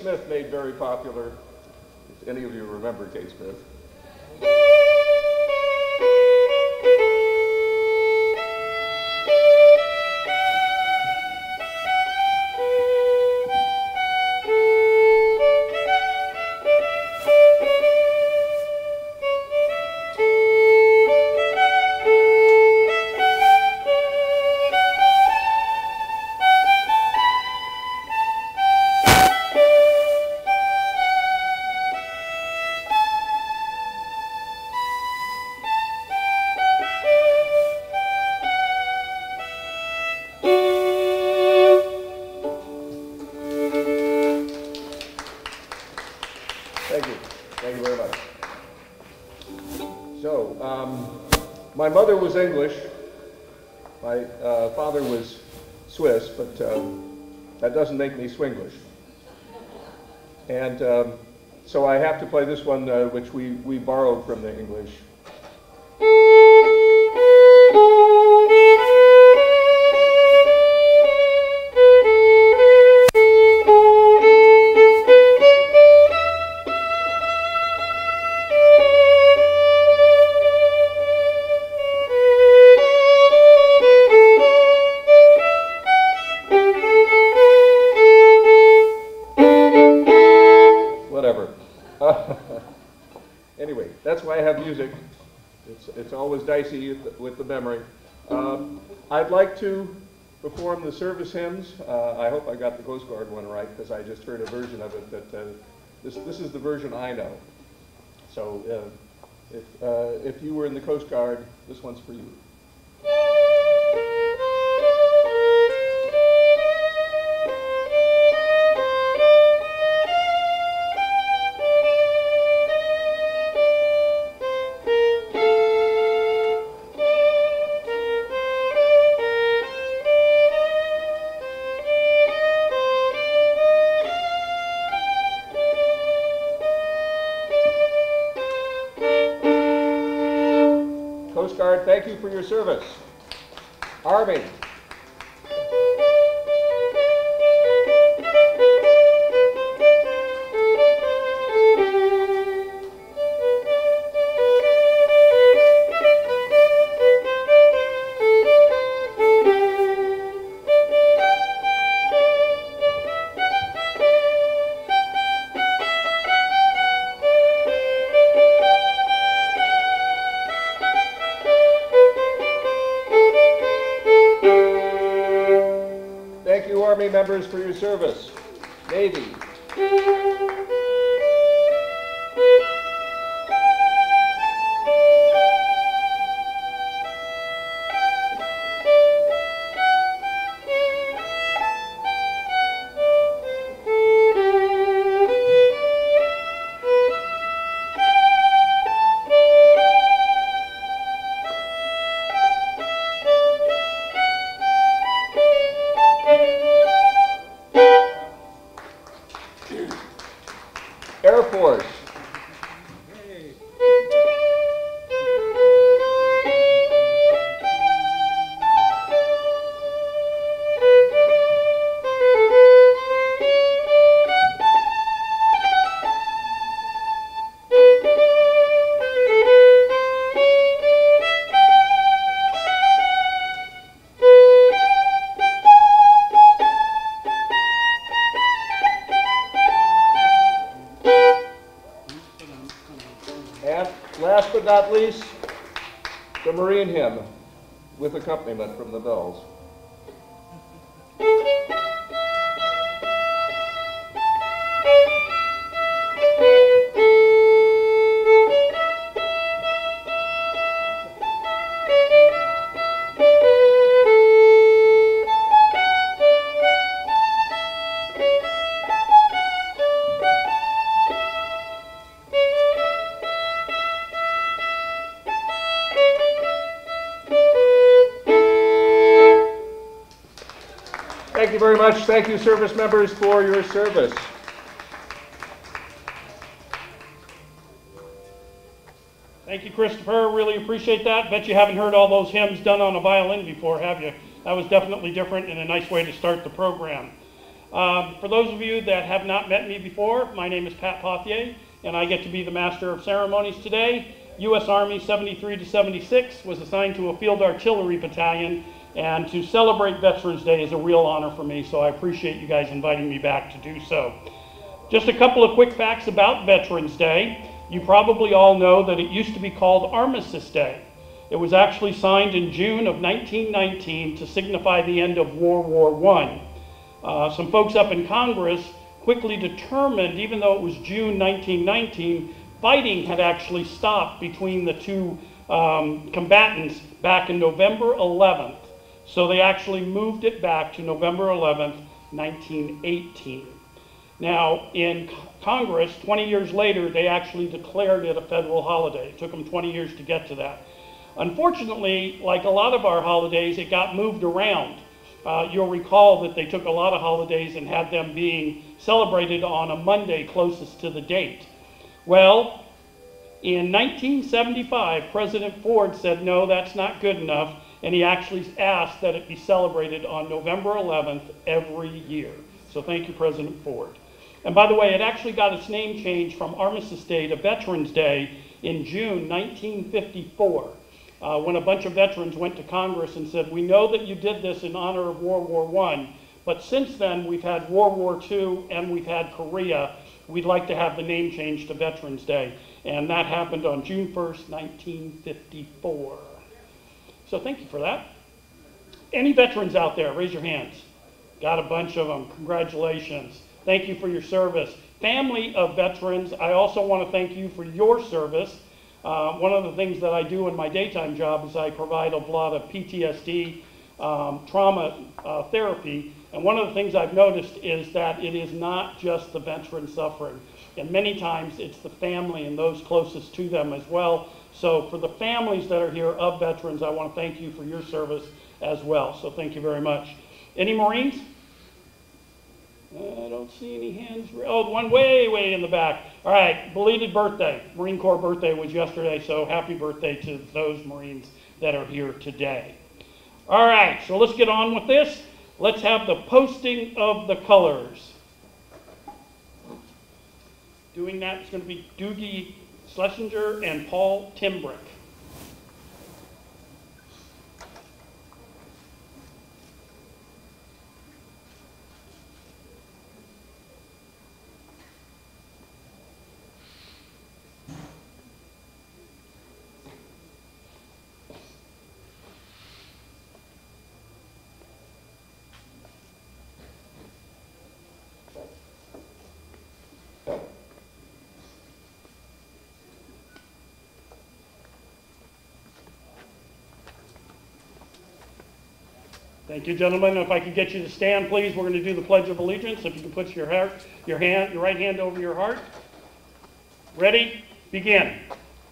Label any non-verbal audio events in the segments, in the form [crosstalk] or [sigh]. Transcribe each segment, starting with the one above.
Smith made very popular. Doesn't make me Swinglish. And um, so I have to play this one, uh, which we, we borrowed from the English. Always dicey with the, memory. Um, I'd like to perform the service hymns. Uh, I hope I got the Coast Guard one right because I just heard a version of it that uh, this, this is the version I know. So uh, if, uh, if you were in the Coast Guard, this one's for you. Accompaniment Thank you very much. Thank you, service members, for your service. Thank you, Christopher. Really appreciate that. Bet you haven't heard all those hymns done on a violin before, have you? That was definitely different and a nice way to start the program. Um, for those of you that have not met me before, my name is Pat Pothier, and I get to be the Master of Ceremonies today. U.S. Army 73 to 76 was assigned to a field artillery battalion, and to celebrate Veterans Day is a real honor for me, so I appreciate you guys inviting me back to do so. Just a couple of quick facts about Veterans Day. You probably all know that it used to be called Armistice Day. It was actually signed in June of 1919 to signify the end of World War I. Uh, some folks up in Congress quickly determined, even though it was June 1919, fighting had actually stopped between the two um, combatants back in November 11th. So they actually moved it back to November 11th, 1918. Now, in Congress, 20 years later, they actually declared it a federal holiday. It took them 20 years to get to that. Unfortunately, like a lot of our holidays, it got moved around. Uh, you'll recall that they took a lot of holidays and had them being celebrated on a Monday closest to the date. Well, in 1975, President Ford said, no, that's not good enough, and he actually asked that it be celebrated on November 11th every year. So thank you, President Ford. And by the way, it actually got its name changed from Armistice Day to Veterans Day in June 1954, uh, when a bunch of veterans went to Congress and said, We know that you did this in honor of World War I, but since then we've had World War II and we've had Korea. We'd like to have the name changed to Veterans Day. And that happened on June 1st, 1954. So thank you for that. Any veterans out there, raise your hands. Got a bunch of them. Congratulations. Thank you for your service. Family of veterans, I also want to thank you for your service. Uh, one of the things that I do in my daytime job is I provide a lot of PTSD um, trauma uh, therapy. And one of the things I've noticed is that it is not just the veteran suffering. And many times it's the family and those closest to them as well. So for the families that are here of veterans, I want to thank you for your service as well. So thank you very much. Any Marines? I don't see any hands. Oh, one way, way in the back. All right, belated birthday. Marine Corps birthday was yesterday, so happy birthday to those Marines that are here today. All right, so let's get on with this. Let's have the posting of the colors. Doing that is going to be Doogie Schlesinger and Paul Timbrick. Thank you, gentlemen. If I could get you to stand, please, we're going to do the Pledge of Allegiance. If you can put your, heart, your, hand, your right hand over your heart. Ready? Begin.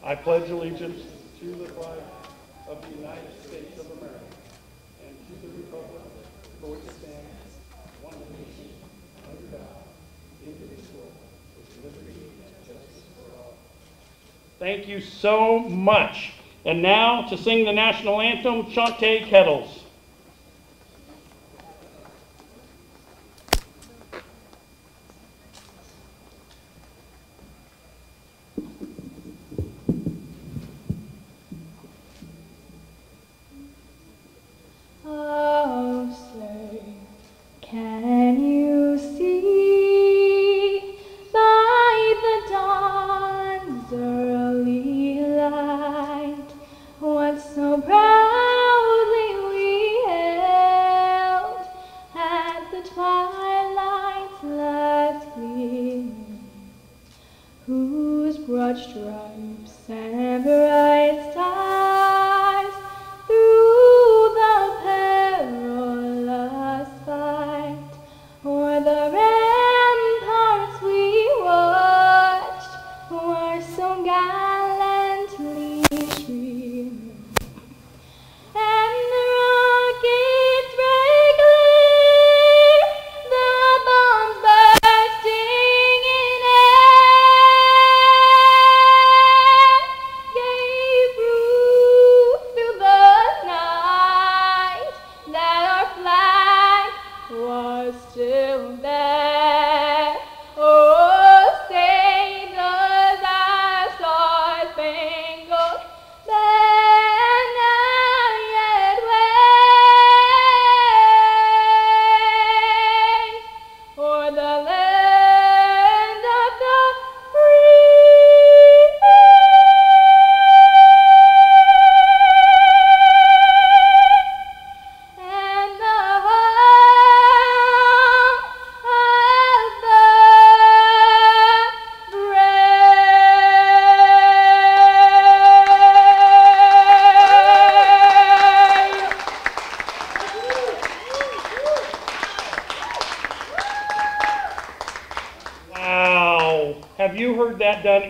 I pledge allegiance to the flag of the United States of America and to the republic for which it stands, one nation, under God, indivisible, with liberty and justice for all. Thank you so much. And now to sing the national anthem, Chante Kettles.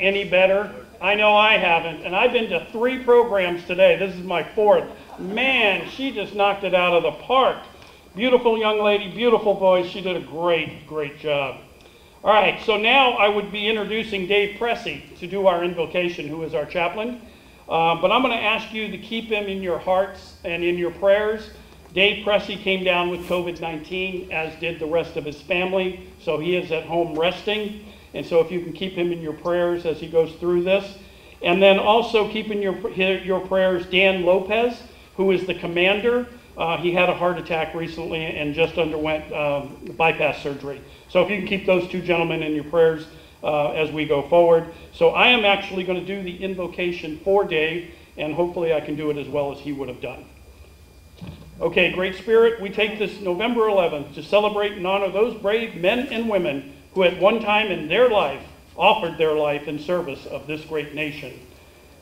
Any better? I know I haven't, and I've been to three programs today. This is my fourth. Man, she just knocked it out of the park. Beautiful young lady, beautiful voice. She did a great, great job. All right, so now I would be introducing Dave Pressey to do our invocation, who is our chaplain. Uh, but I'm going to ask you to keep him in your hearts and in your prayers. Dave Pressey came down with COVID 19, as did the rest of his family, so he is at home resting. And so if you can keep him in your prayers as he goes through this. And then also keep in your, your prayers Dan Lopez, who is the commander. Uh, he had a heart attack recently and just underwent um, bypass surgery. So if you can keep those two gentlemen in your prayers uh, as we go forward. So I am actually going to do the invocation for Dave, and hopefully I can do it as well as he would have done. Okay, Great Spirit, we take this November 11th to celebrate and honor those brave men and women who at one time in their life offered their life in service of this great nation.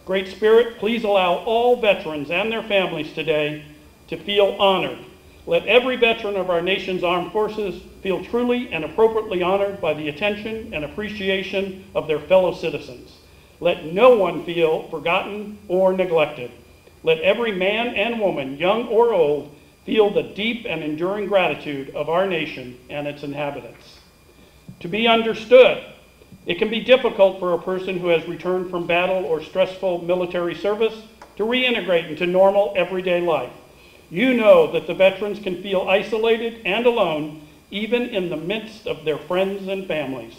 Great Spirit, please allow all veterans and their families today to feel honored. Let every veteran of our nation's armed forces feel truly and appropriately honored by the attention and appreciation of their fellow citizens. Let no one feel forgotten or neglected. Let every man and woman, young or old, feel the deep and enduring gratitude of our nation and its inhabitants to be understood. It can be difficult for a person who has returned from battle or stressful military service to reintegrate into normal everyday life. You know that the veterans can feel isolated and alone even in the midst of their friends and families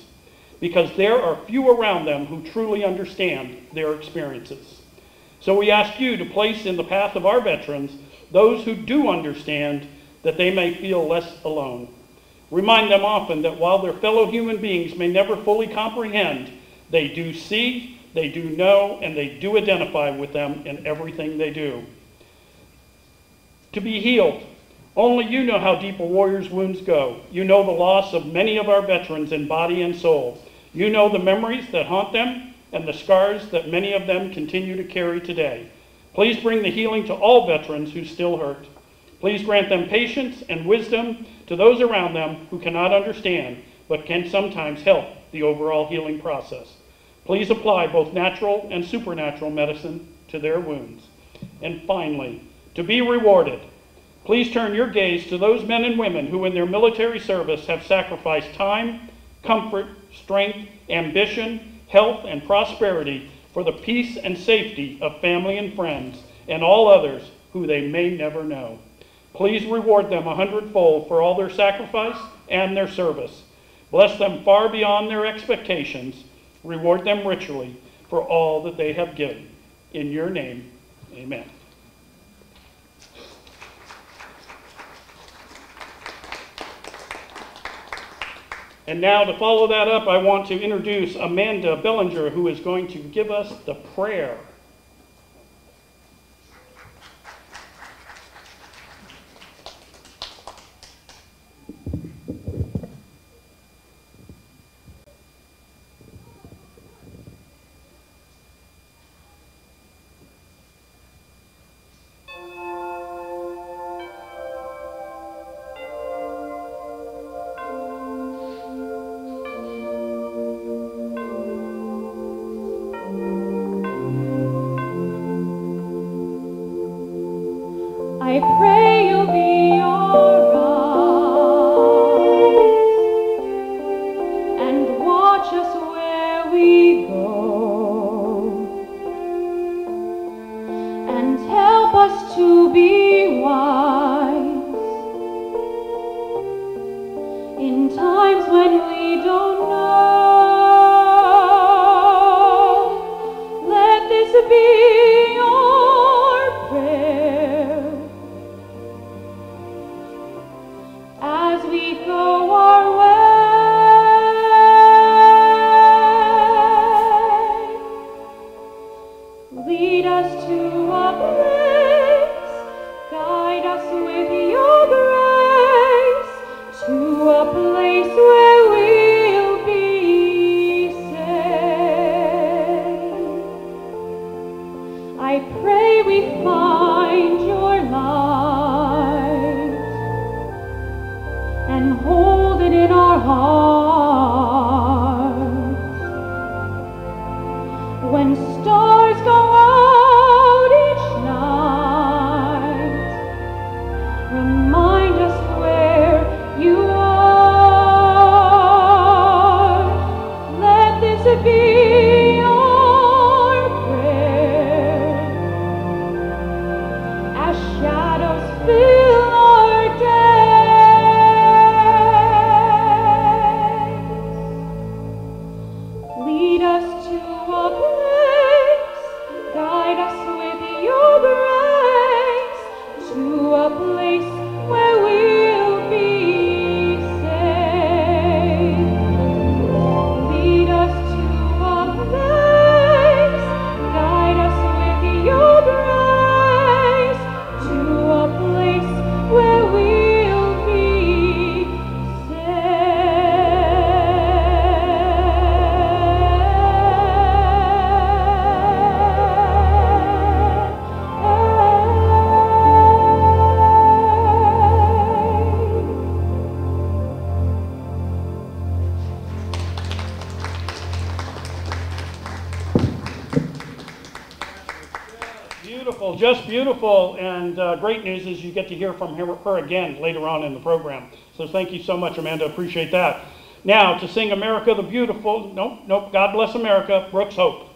because there are few around them who truly understand their experiences. So we ask you to place in the path of our veterans those who do understand that they may feel less alone. Remind them often that while their fellow human beings may never fully comprehend, they do see, they do know, and they do identify with them in everything they do. To be healed, only you know how deep a warrior's wounds go. You know the loss of many of our veterans in body and soul. You know the memories that haunt them and the scars that many of them continue to carry today. Please bring the healing to all veterans who still hurt. Please grant them patience and wisdom to those around them who cannot understand but can sometimes help the overall healing process. Please apply both natural and supernatural medicine to their wounds. And finally, to be rewarded, please turn your gaze to those men and women who in their military service have sacrificed time, comfort, strength, ambition, health, and prosperity for the peace and safety of family and friends and all others who they may never know. Please reward them a hundredfold for all their sacrifice and their service. Bless them far beyond their expectations. Reward them richly for all that they have given. In your name, amen. And now, to follow that up, I want to introduce Amanda Bellinger, who is going to give us the prayer. Get to hear from her, again later on in the program. So thank you so much, Amanda, appreciate that. Now, to sing America the Beautiful, nope, nope, God Bless America, Brooks Hope.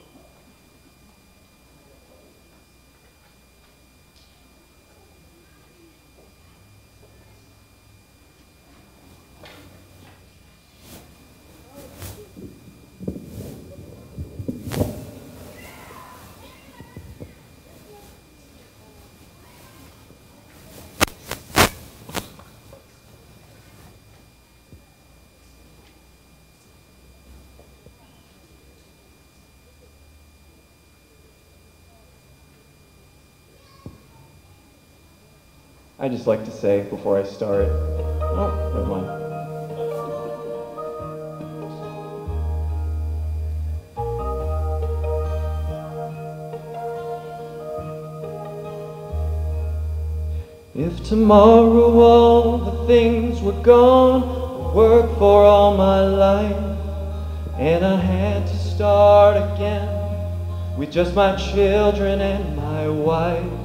I just like to say before I start. Oh, never mind. If tomorrow all the things were gone, I worked for all my life, and I had to start again with just my children and my wife.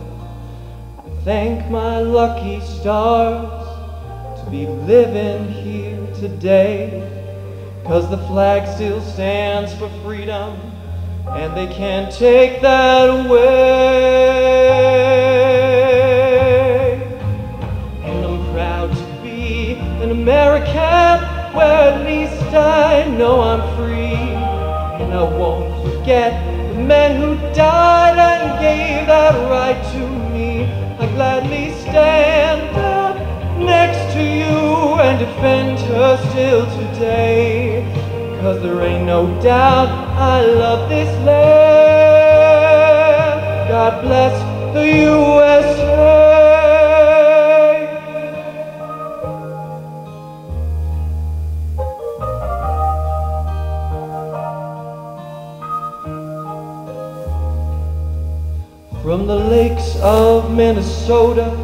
Thank my lucky stars to be living here today. Cause the flag still stands for freedom, and they can't take that away. And I'm proud to be an American, where at least I know I'm free. And I won't forget the men who died and gave that right stand up next to you and defend her still today. Cause there ain't no doubt I love this land. God bless the USA. From the lakes of Minnesota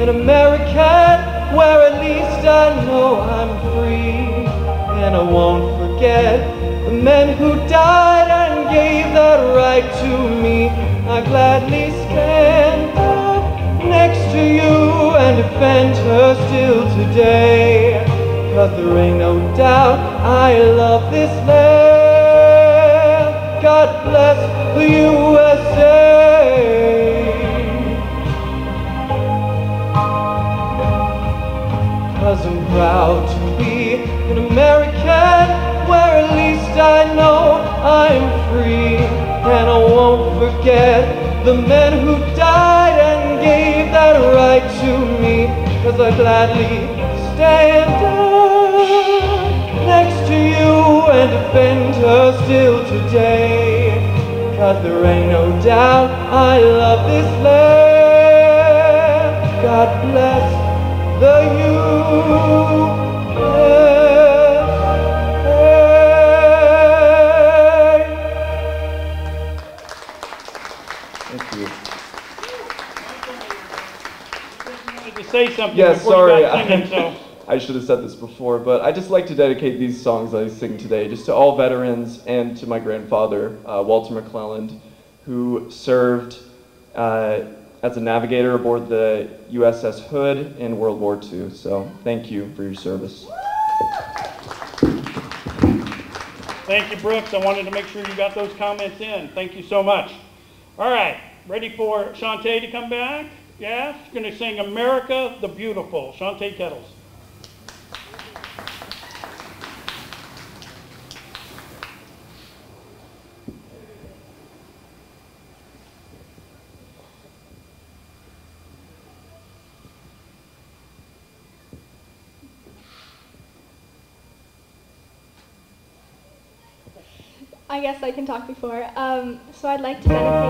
an American where at least I know I'm free. And I won't forget the men who died and gave that right to me. I gladly stand up next to you and defend her still today. Cause there ain't no doubt I love this land. God bless the USA. Cause I'm proud to be an American where at least I know I'm free. And I won't forget the men who died and gave that right to me. Cause I gladly stand up next to you and defend her still today. Cause there ain't no doubt I love this land. God bless the USA. Thank you. wanted say something Yeah, sorry. singing, so. [laughs] I should have said this before, but I just like to dedicate these songs I sing today just to all veterans and to my grandfather, uh, Walter McClelland, who served uh, as a navigator aboard the USS Hood in World War II. So thank you for your service. Thank you, Brooks. I wanted to make sure you got those comments in. Thank you so much. All right, ready for Shantae to come back? Yeah, she's going to sing America the Beautiful. Shantae Kettles. I guess I can talk before. Um, so I'd like to dedicate.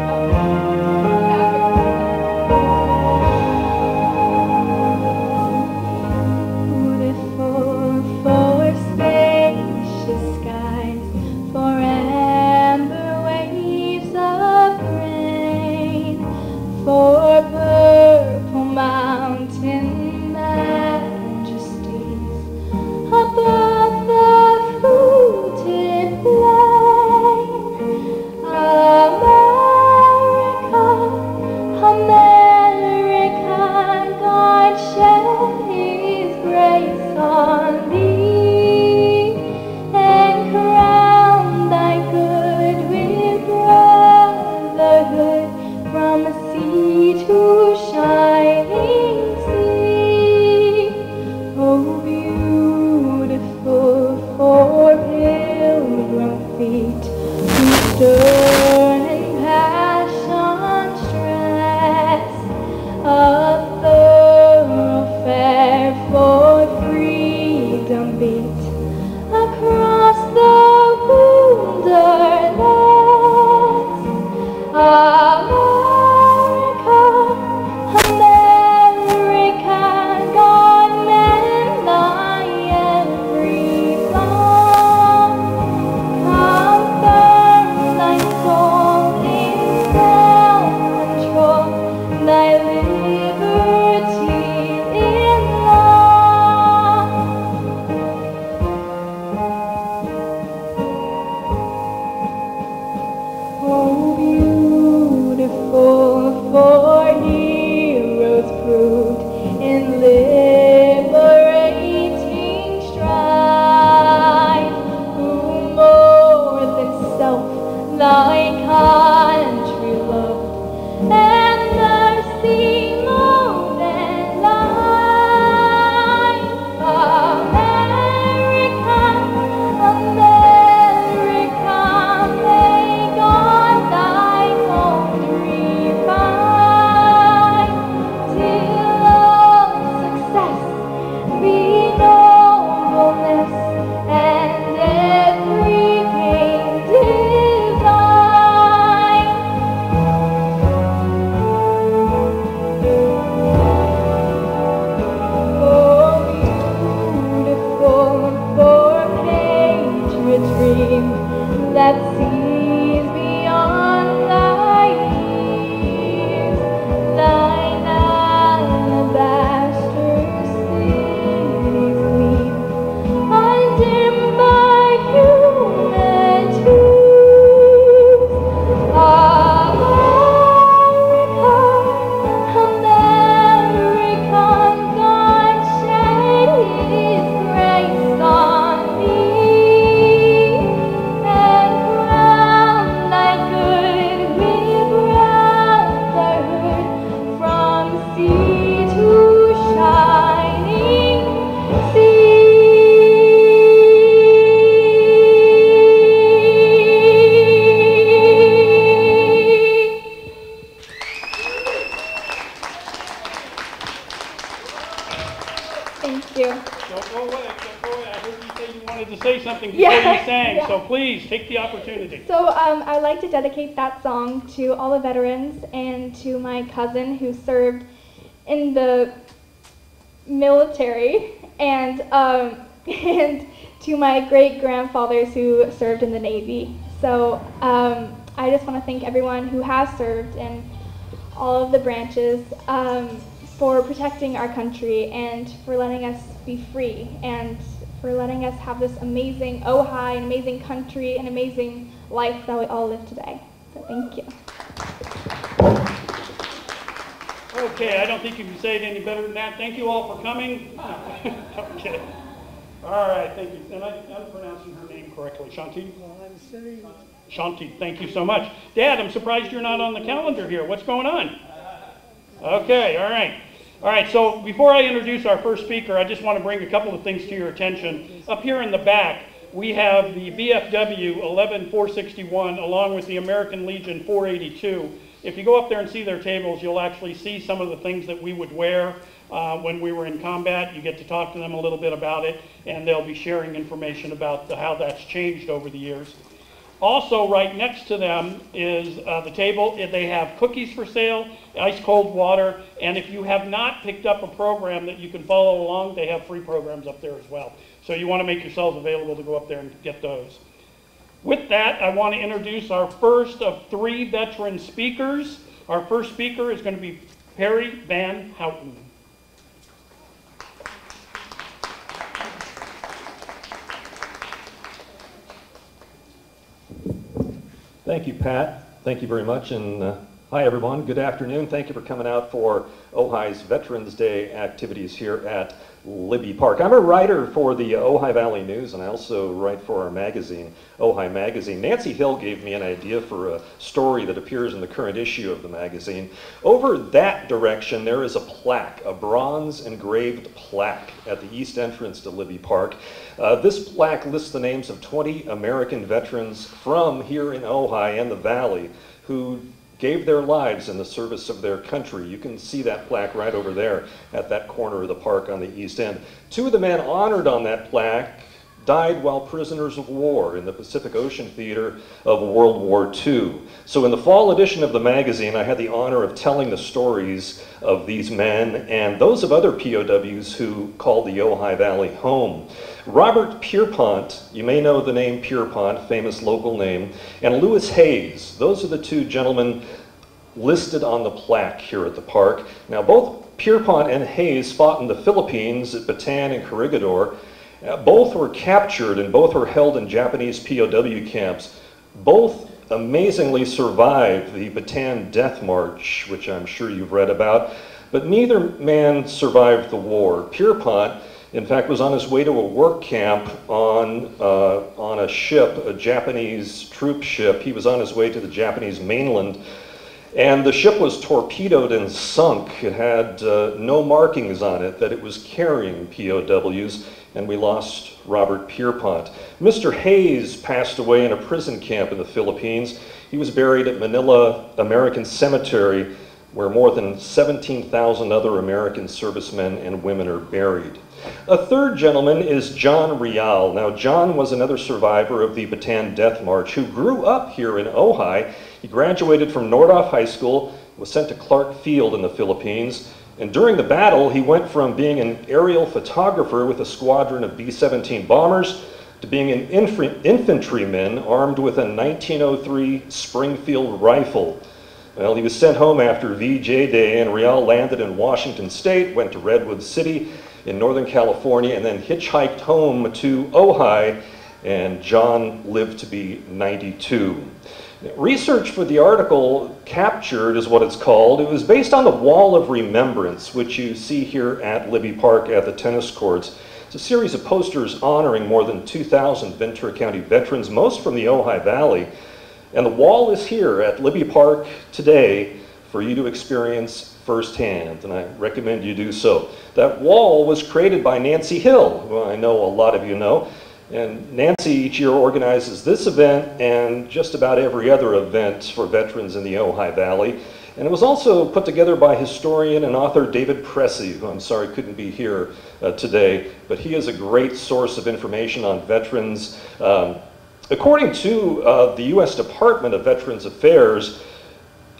To all the veterans and to my cousin who served in the military and um, [laughs] and to my great grandfathers who served in the Navy. So um, I just want to thank everyone who has served in all of the branches. Um, for protecting our country and for letting us be free and for letting us have this amazing Ojai, an amazing country, an amazing life that we all live today. So thank you. Okay, I don't think you can say it any better than that. Thank you all for coming. [laughs] Okay. All right, thank you. And I, I'm pronouncing her name correctly, Shanti? Shanti, thank you so much. Dad, I'm surprised you're not on the calendar here. What's going on? Okay, all right. All right, so before I introduce our first speaker, I just want to bring a couple of things to your attention. Up here in the back, we have the VFW 11461 along with the American Legion 482. If you go up there and see their tables, you'll actually see some of the things that we would wear uh, when we were in combat. You get to talk to them a little bit about it, and they'll be sharing information about the, how that's changed over the years. Also, right next to them is uh, the table. They have cookies for sale, ice cold water, and if you have not picked up a program that you can follow along, they have free programs up there as well. So you want to make yourselves available to go up there and get those. With that, I want to introduce our first of three veteran speakers. Our first speaker is going to be Perry Van Houten. Thank you, Pat. Thank you very much. And uh, hi, everyone. Good afternoon. Thank you for coming out for Ojai's Veterans Day activities here at Libbey Park. I'm a writer for the Ojai Valley News, and I also write for our magazine, Ojai Magazine. Nancy Hill gave me an idea for a story that appears in the current issue of the magazine. Over that direction, there is a plaque, a bronze engraved plaque at the east entrance to Libbey Park. Uh, this plaque lists the names of 20 American veterans from here in Ojai and the Valley who gave their lives in the service of their country. You can see that plaque right over there at that corner of the park on the east end. Two of the men honored on that plaque died while prisoners of war in the Pacific Ocean theater of World War II. So in the fall edition of the magazine, I had the honor of telling the stories of these men and those of other POWs who called the Ojai Valley home. Robert Pierpont, you may know the name Pierpont, famous local name, and Lewis Hayes. Those are the two gentlemen listed on the plaque here at the park. Now, both Pierpont and Hayes fought in the Philippines at Bataan and Corregidor. Uh, both were captured and both were held in Japanese POW camps. Both amazingly survived the Bataan Death March, which I'm sure you've read about, but neither man survived the war. Pierpont in fact, was on his way to a work camp on, uh, on a ship, a Japanese troop ship. He was on his way to the Japanese mainland. And the ship was torpedoed and sunk. It had uh, no markings on it that it was carrying POWs, and we lost Robert Pierpont. Mr. Hayes passed away in a prison camp in the Philippines. He was buried at Manila American Cemetery, where more than 17,000 other American servicemen and women are buried. A third gentleman is John Rial. Now, John was another survivor of the Bataan Death March who grew up here in Ojai. He graduated from Nordhoff High School, was sent to Clark Field in the Philippines, and during the battle, he went from being an aerial photographer with a squadron of B 17 bombers to being an infantryman armed with a 1903 Springfield rifle. Well, he was sent home after VJ Day, and Rial landed in Washington State, went to Redwood City, in Northern California and then hitchhiked home to Ojai, and John lived to be 92. Research for the article captured is what it's called. It was based on the Wall of Remembrance, which you see here at Libbey Park at the tennis courts. It's a series of posters honoring more than 2,000 Ventura County veterans, most from the Ojai Valley. And the wall is here at Libbey Park today for you to experience firsthand, and I recommend you do so. That wall was created by Nancy Hill, who I know a lot of you know. And Nancy each year organizes this event and just about every other event for veterans in the Ojai Valley. And it was also put together by historian and author David Pressey, who I'm sorry couldn't be here uh, today, but he is a great source of information on veterans. Um, according to uh, the U.S. Department of Veterans Affairs,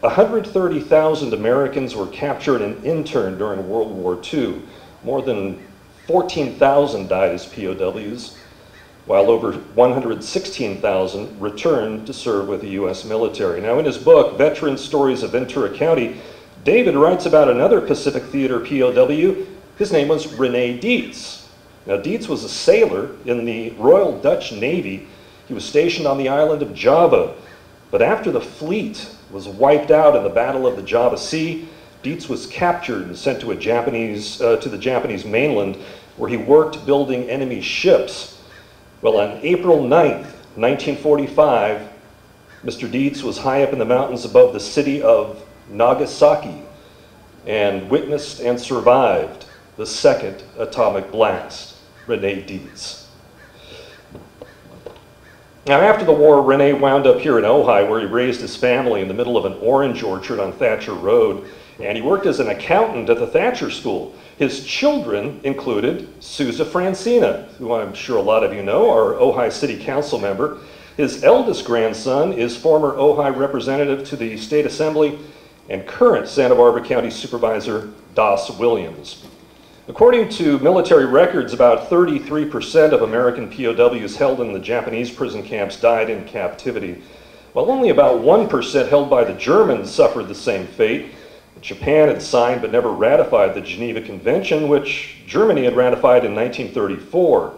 130,000 Americans were captured and interned during World War II. More than 14,000 died as POWs, while over 116,000 returned to serve with the U.S. military. Now, in his book, Veteran Stories of Ventura County, David writes about another Pacific Theater POW. His name was Rene Dietz. Now, Dietz was a sailor in the Royal Dutch Navy. He was stationed on the island of Java. But after the fleet was wiped out in the Battle of the Java Sea, Dietz was captured and sent to, a Japanese, uh, to the Japanese mainland where he worked building enemy ships. Well, on April 9th, 1945, Mr. Dietz was high up in the mountains above the city of Nagasaki and witnessed and survived the second atomic blast. Rene Dietz. Now, after the war, Rene wound up here in Ojai, where he raised his family in the middle of an orange orchard on Thatcher Road, and he worked as an accountant at the Thatcher School. His children included Suza Francina, who I'm sure a lot of you know, our Ojai City Council member. His eldest grandson is former Ojai representative to the State Assembly and current Santa Barbara County Supervisor Das Williams. According to military records, about 33% of American POWs held in the Japanese prison camps died in captivity, while only about 1% held by the Germans suffered the same fate. Japan had signed but never ratified the Geneva Convention, which Germany had ratified in 1934.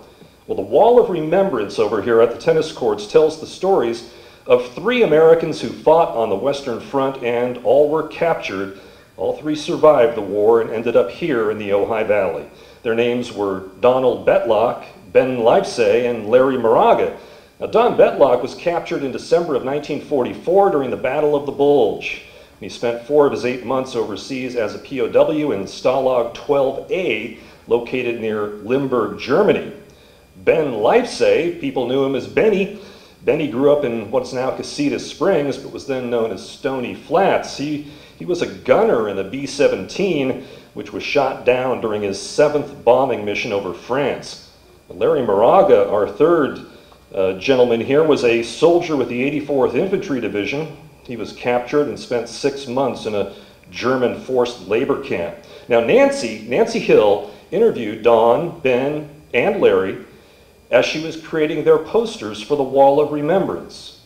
Well, the Wall of Remembrance over here at the tennis courts tells the stories of three Americans who fought on the Western Front and all were captured all three survived the war and ended up here in the Ojai Valley. Their names were Donald Betlock, Ben Livesay, and Larry Moraga. Now, Don Betlock was captured in December of 1944 during the Battle of the Bulge. He spent four of his eight months overseas as a POW in Stalag 12A, located near Limburg, Germany. Ben Livesay, people knew him as Benny. Benny grew up in what's now Casitas Springs, but was then known as Stony Flats. He he was a gunner in the B 17, which was shot down during his seventh bombing mission over France. Larry Moraga, our third uh, gentleman here, was a soldier with the 84th Infantry Division. He was captured and spent six months in a German forced labor camp. Now, Nancy, Nancy Hill interviewed Don, Ben, and Larry as she was creating their posters for the Wall of Remembrance.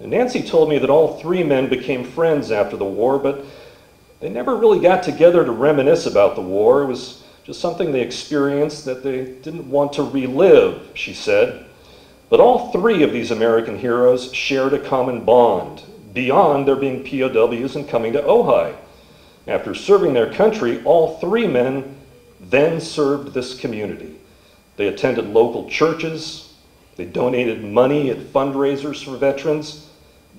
And Nancy told me that all three men became friends after the war, but they never really got together to reminisce about the war. It was just something they experienced that they didn't want to relive, she said. But all three of these American heroes shared a common bond beyond their being POWs and coming to Ojai. After serving their country, all three men then served this community. They attended local churches, they donated money at fundraisers for veterans.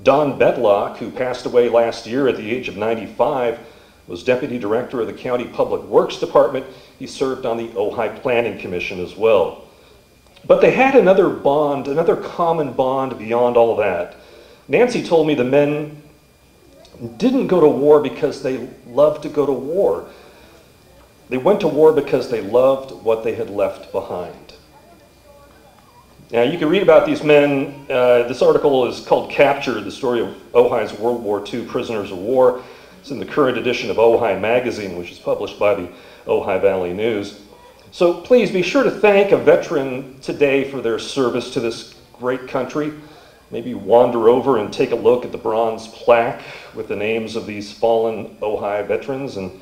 Don Betlock, who passed away last year at the age of 95, was deputy director of the county public works department. He served on the Ojai Planning Commission as well. But they had another bond, another common bond beyond all that. Nancy told me the men didn't go to war because they loved to go to war. They went to war because they loved what they had left behind. Now, you can read about these men. Uh, this article is called Capture, the story of Ojai's World War II prisoners of war. It's in the current edition of Ojai Magazine, which is published by the Ojai Valley News. So please be sure to thank a veteran today for their service to this great country. Maybe wander over and take a look at the bronze plaque with the names of these fallen Ojai veterans and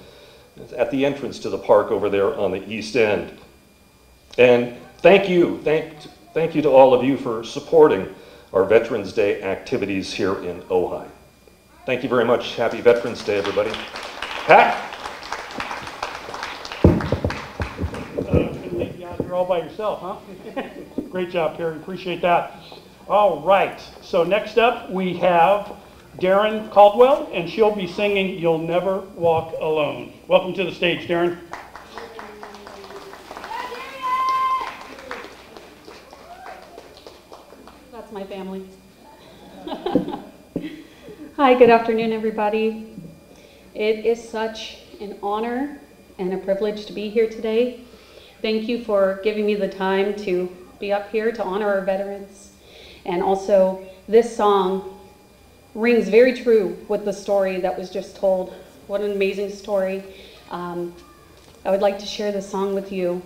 at the entrance to the park over there on the east end. And thank you, thank, thank you to all of you for supporting our Veterans Day activities here in Ojai. Thank you very much. Happy Veterans Day, everybody. Pat? Uh, all by yourself, huh? [laughs] Great job, Perry. Appreciate that. All right. So next up, we have Darren Caldwell, and she'll be singing You'll Never Walk Alone. Welcome to the stage, Darren. That's my family. [laughs] Hi, good afternoon, everybody. It is such an honor and a privilege to be here today. Thank you for giving me the time to be up here to honor our veterans. And also, this song rings very true with the story that was just told. What an amazing story. Um, I would like to share this song with you,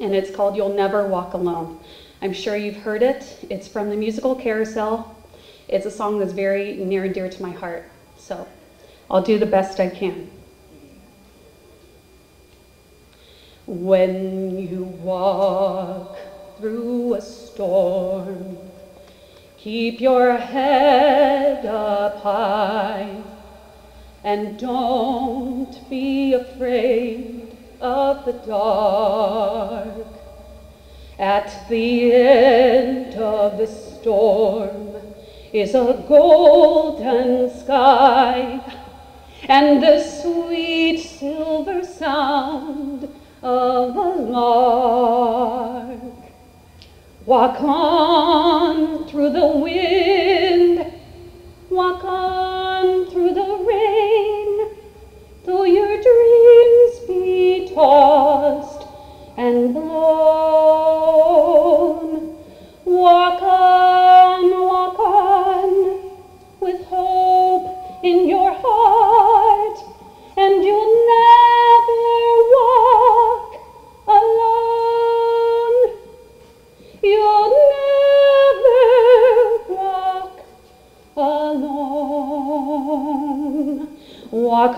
and it's called You'll Never Walk Alone. I'm sure you've heard it. It's from the musical Carousel it's a song that's very near and dear to my heart. So I'll do the best I can. When you walk through a storm, keep your head up high and don't be afraid of the dark. At the end of the storm is a golden sky and the sweet silver sound of a lark. Walk on through the wind, walk on through the rain, though your dreams be tossed Walk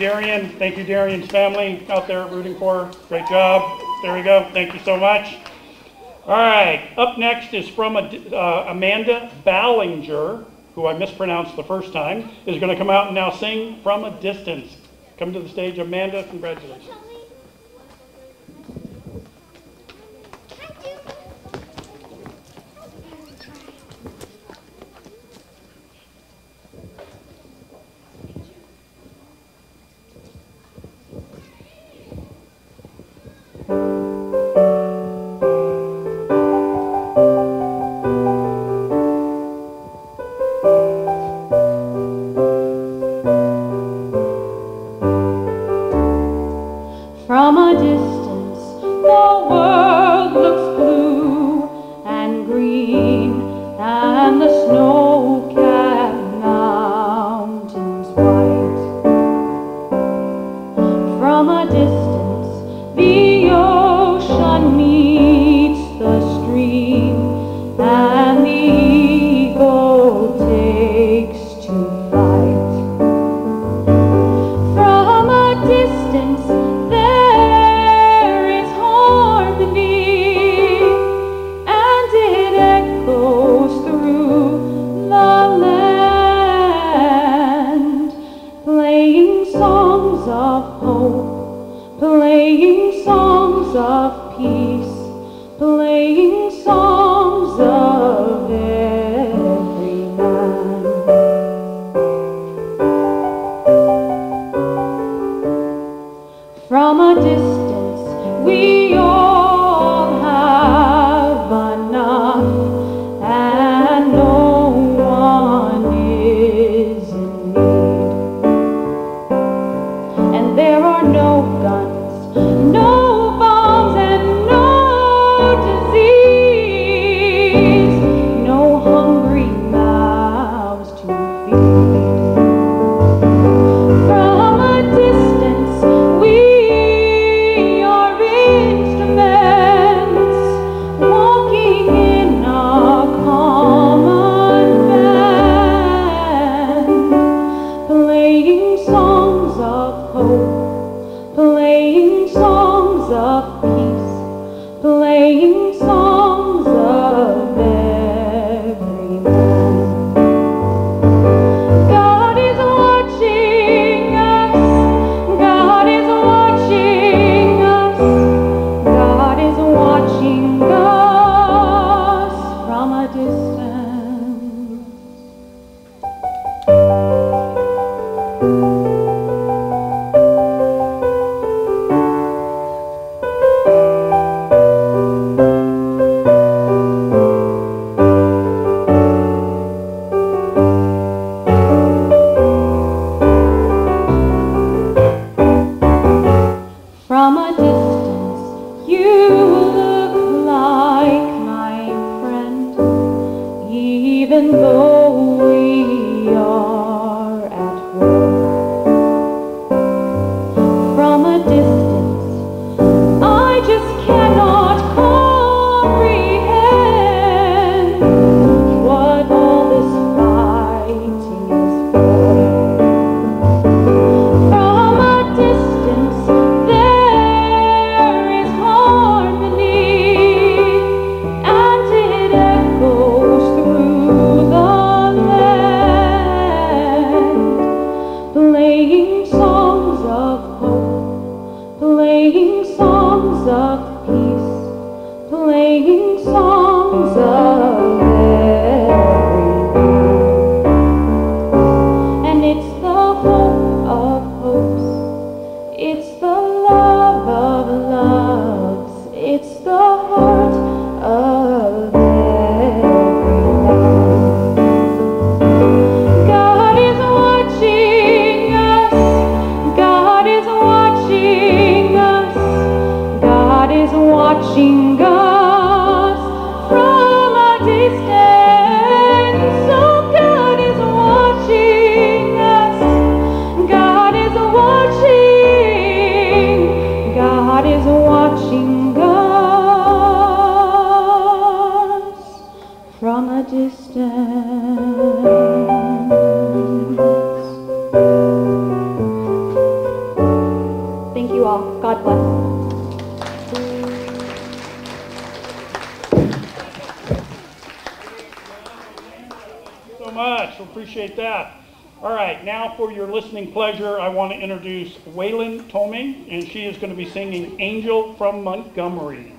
Darian. Thank you, Darian's family out there rooting for. her. Great job. There we go. Thank you so much. All right. Up next is from a- uh, Amanda Ballinger, who I mispronounced the first time, is going to come out and now sing from a distance. Come to the stage, Amanda. Congratulations. Ocean meets the stream, from Montgomery.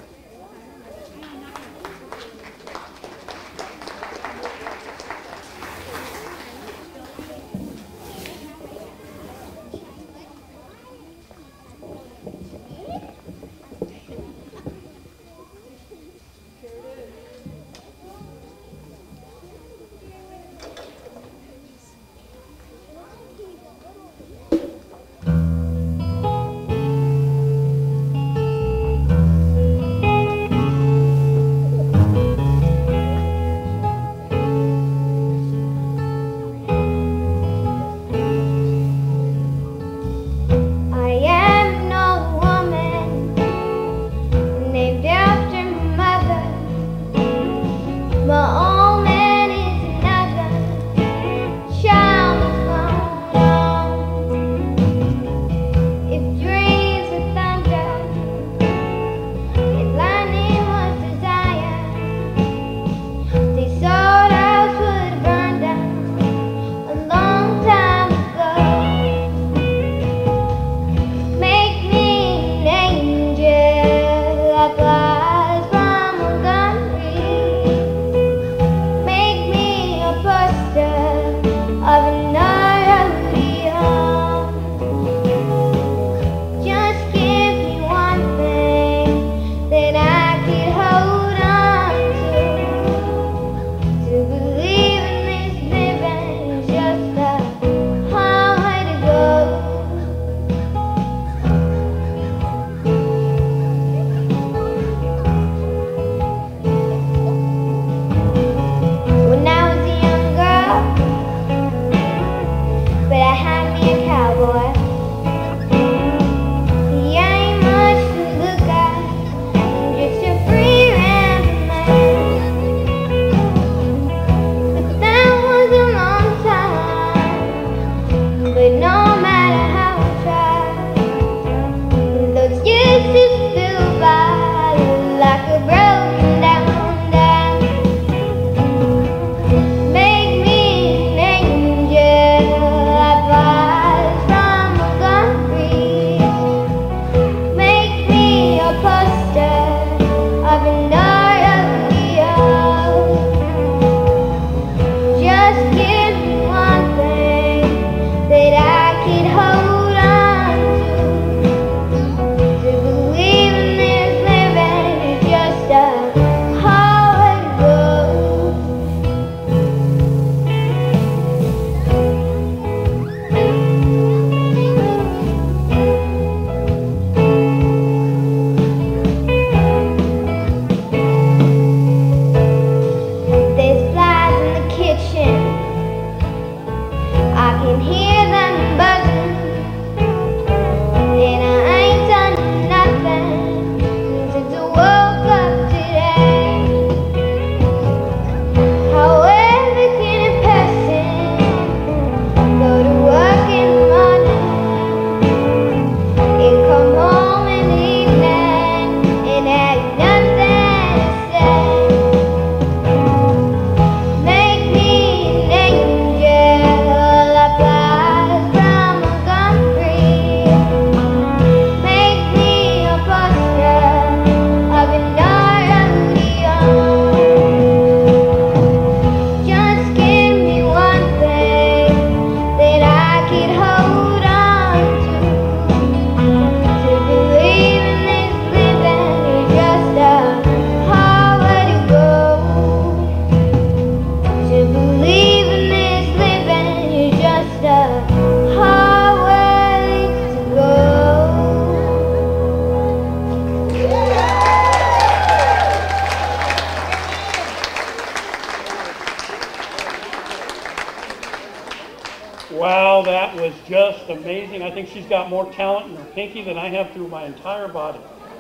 Wow, that was just amazing. I think she's got more talent in her pinky than I have through my entire body.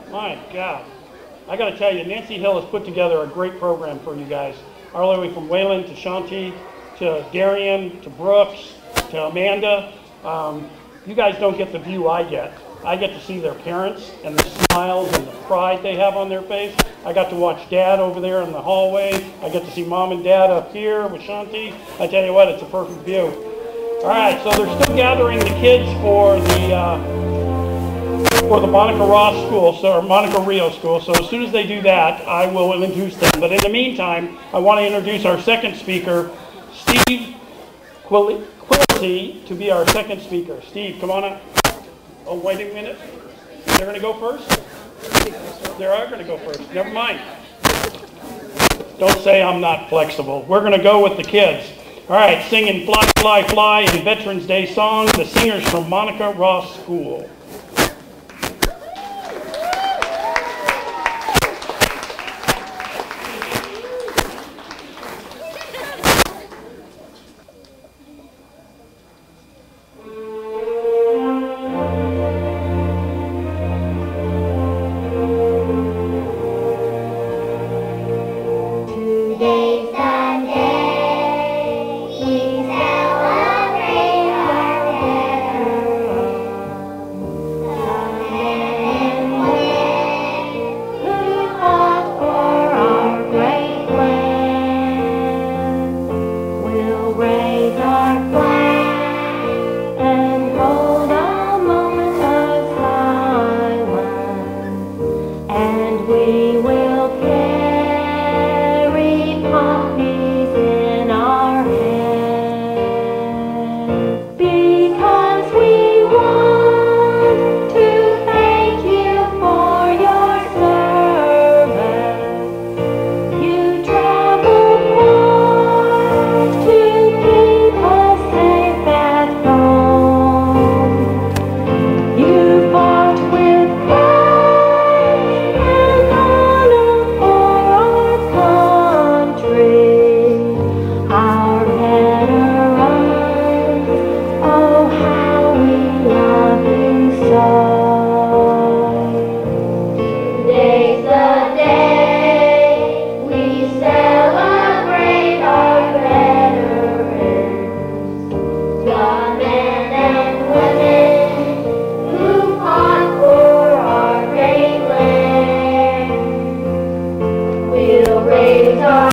My God. I got to tell you, Nancy Hill has put together a great program for you guys. All the way from Wayland to Shanti to Darian to Brooks to Amanda. Um, you guys don't get the view I get. I get to see their parents and the smiles and the pride they have on their face. I got to watch Dad over there in the hallway. I get to see Mom and Dad up here with Shanti. I tell you what, it's a perfect view. All right, so they're still gathering the kids for the uh, for the Monica Ros School, so or Monica Rio School. So as soon as they do that, I will introduce them. But in the meantime, I want to introduce our second speaker, Steve Quil- Quilty, to be our second speaker. Steve, come on up. Oh, wait a minute. They're going to go first. They are going to go first. Never mind. Don't say I'm not flexible. We're going to go with the kids. All right, singing Fly, Fly, Fly and Veterans Day song, the singers from Monica Ros School. praise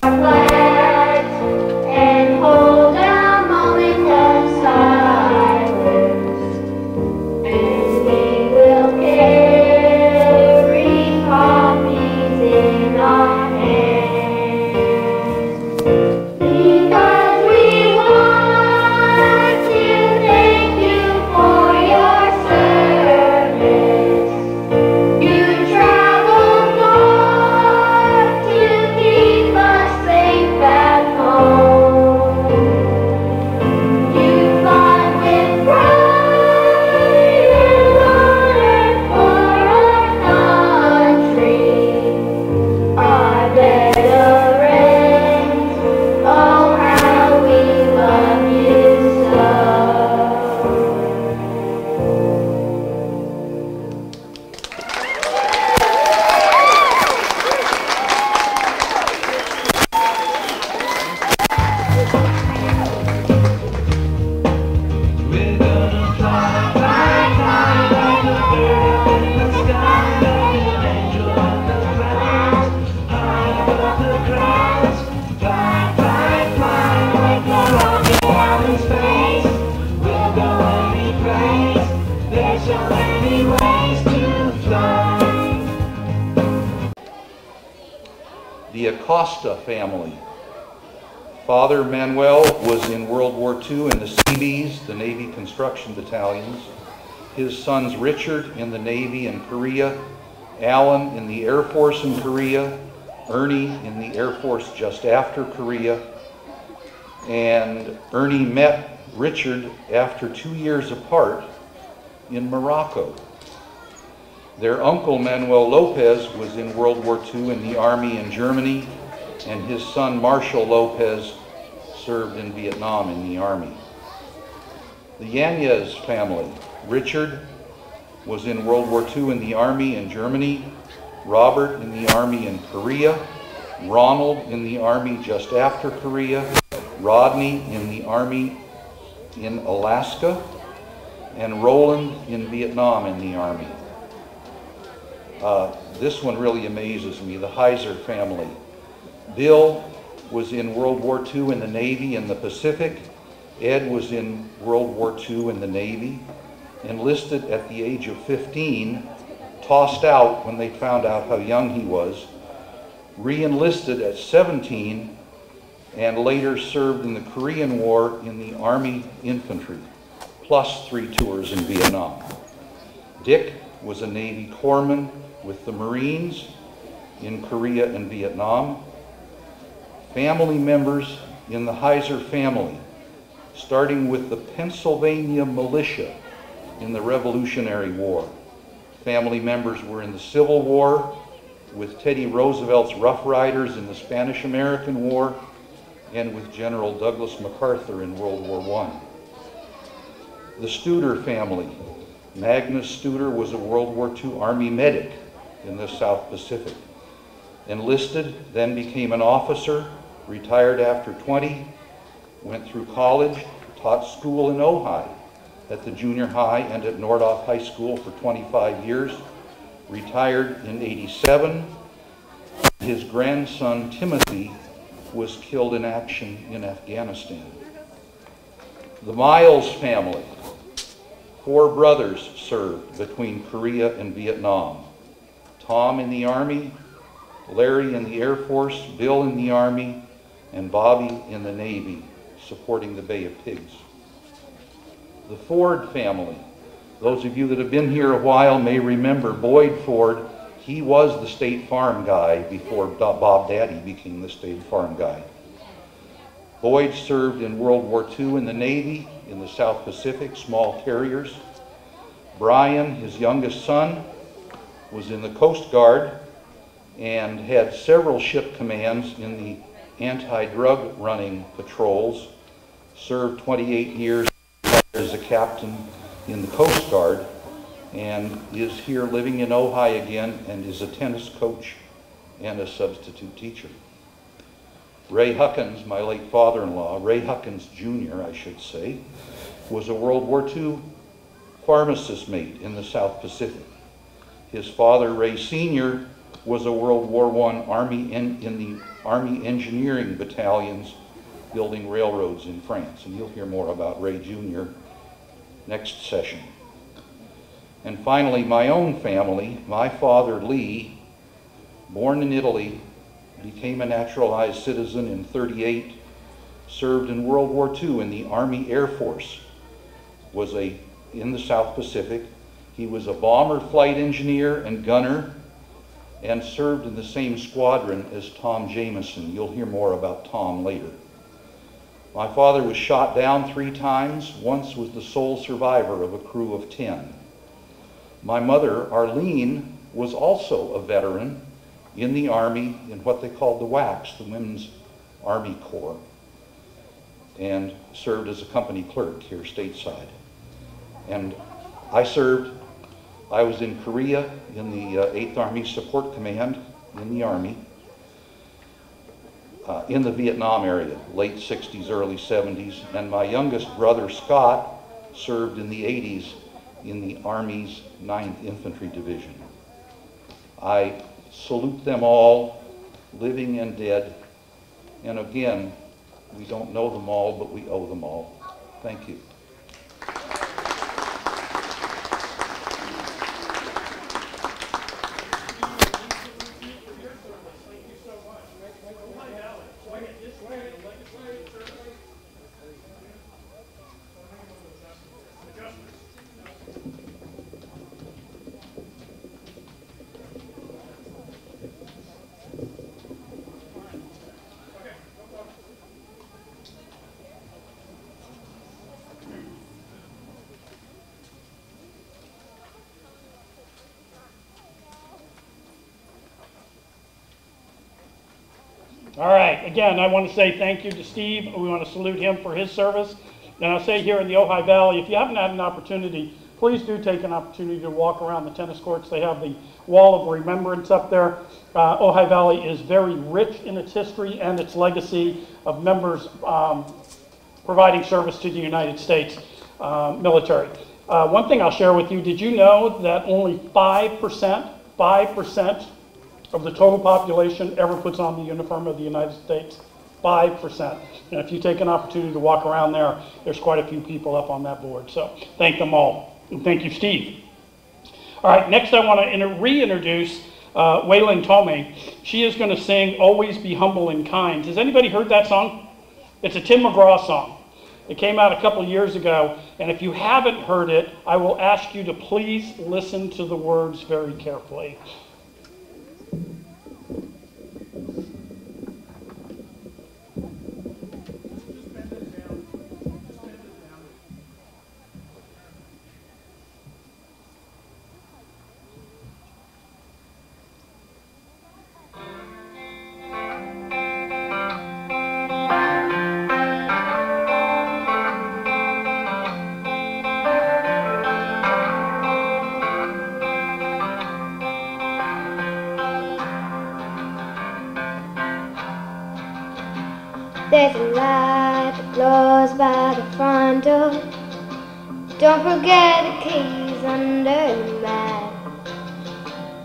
battalions. His sons Richard in the Navy in Korea, Alan in the Air Force in Korea, Ernie in the Air Force just after Korea, and Ernie met Richard after two years apart in Morocco. Their uncle Manuel Lopez was in World War II in the Army in Germany, and his son Marshall Lopez served in Vietnam in the Army. The Yanez family, Richard was in World War II in the Army in Germany, Robert in the Army in Korea, Ronald in the Army just after Korea, Rodney in the Army in Alaska, and Roland in Vietnam in the Army. Uh, this one really amazes me, the Heiser family. Bill was in World War II in the Navy in the Pacific. Ed was in World War II in the Navy. Enlisted at the age of 15, tossed out when they found out how young he was. Re-enlisted at 17 and later served in the Korean War in the Army Infantry, plus three tours in Vietnam. Dick was a Navy corpsman with the Marines in Korea and Vietnam. Family members in the Heiser family, starting with the Pennsylvania militia in the Revolutionary War. Family members were in the Civil War with Teddy Roosevelt's Rough Riders in the Spanish-American War and with General Douglas MacArthur in World War I. The Studer family. Magnus Studer was a World War II Army medic in the South Pacific. Enlisted, then became an officer, retired after 20, went through college, taught school in Ojai at the junior high and at Nordhoff High School for 25 years, retired in 87. His grandson Timothy was killed in action in Afghanistan. The Miles family, four brothers served between Korea and Vietnam. Tom in the Army, Larry in the Air Force, Bill in the Army, and Bobby in the Navy, supporting the Bay of Pigs. The Ford family. Those of you that have been here a while may remember Boyd Ford. He was the State Farm guy before Bob Daddy became the State Farm guy. Boyd served in World War II in the Navy, in the South Pacific, small carriers. Brian, his youngest son, was in the Coast Guard and had several ship commands in the anti-drug running patrols, served 28 years as a captain in the Coast Guard, and is here living in Ojai again and is a tennis coach and a substitute teacher. Ray Huckins, my late father-in-law, Ray Huckins Jr., I should say, was a World War II pharmacist mate in the South Pacific. His father, Ray Sr., was a World War I Army in, in the Army engineering battalions building railroads in France. And you'll hear more about Ray Jr. next session. And finally, my own family, my father, Lee, born in Italy, became a naturalized citizen in 38, served in World War II in the Army Air Force, was a, in the South Pacific. He was a bomber flight engineer and gunner and served in the same squadron as Tom Jameson. You'll hear more about Tom later. My father was shot down three times. Once was the sole survivor of a crew of 10. My mother, Arlene, was also a veteran in the Army in what they called the WACS, the Women's Army Corps, and served as a company clerk here stateside. And I served, I was in Korea in the uh, 8th Army Support Command in the Army, uh, in the Vietnam area, late 60s, early 70s, and my youngest brother, Scott, served in the 80s in the Army's 9th Infantry Division. I salute them all, living and dead. And again, we don't know them all, but we owe them all. Thank you. All right, again, I want to say thank you to Steve. We want to salute him for his service. And I'll say here in the Ojai Valley, if you haven't had an opportunity, please do take an opportunity to walk around the tennis courts. They have the Wall of Remembrance up there. Uh, Ojai Valley is very rich in its history and its legacy of members um, providing service to the United States uh, military. Uh, one thing I'll share with you, did you know that only 5%, 5% of the total population ever puts on the uniform of the United States? 5%. And if you take an opportunity to walk around there, there's quite a few people up on that board. So thank them all. And thank you, Steve. All right, next I want to reintroduce uh, Waylon Tomei. She is going to sing Always Be Humble and Kind. Has anybody heard that song? It's a Tim McGraw song. It came out a couple years ago, and if you haven't heard it, I will ask you to please listen to the words very carefully. The.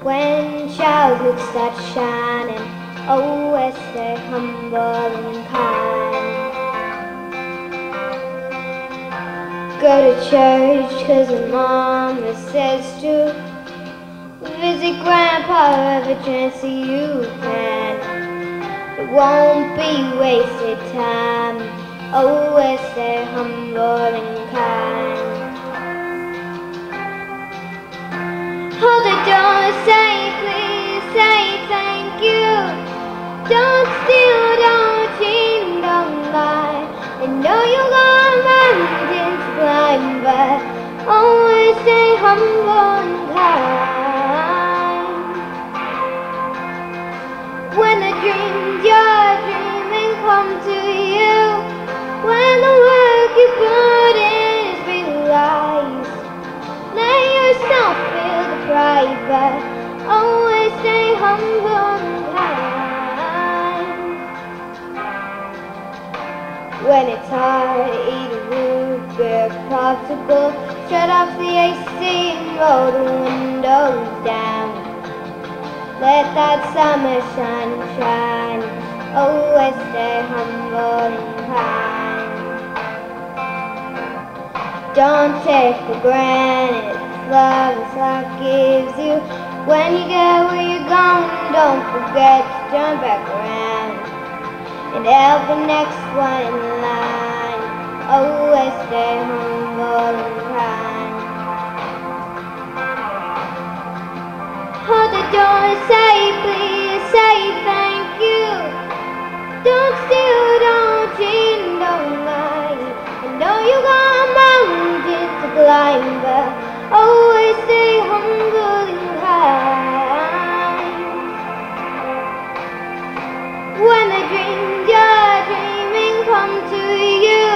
When childhood starts shining, always stay humble and kind. Go to church cause the mama says to. Visit grandpa every chance that you can. It won't be wasted time. Always stay humble and kind. Hold the door, say please, say thank you. Don't steal, don't cheat, don't lie. I know you got mountains climb, but always stay humble and kind. When the dreams you're dreaming come to you, when the work you put in is realized, let yourself pride, but always stay humble and kind. When it's hard eat a root beer popsicle, shut off the AC and roll the windows down. Let that summer sun shine. Always stay humble and kind. Don't take for granted love this life gives you. When you get where you're going, don't forget to turn back around and help the next one in line. Always stay humble and kind. Hold the door, say please, say thank you. Don't steal, don't cheat, don't lie. I know you got mountains to climb, but always stay humble and kind. When the dreams you're dreaming come to you,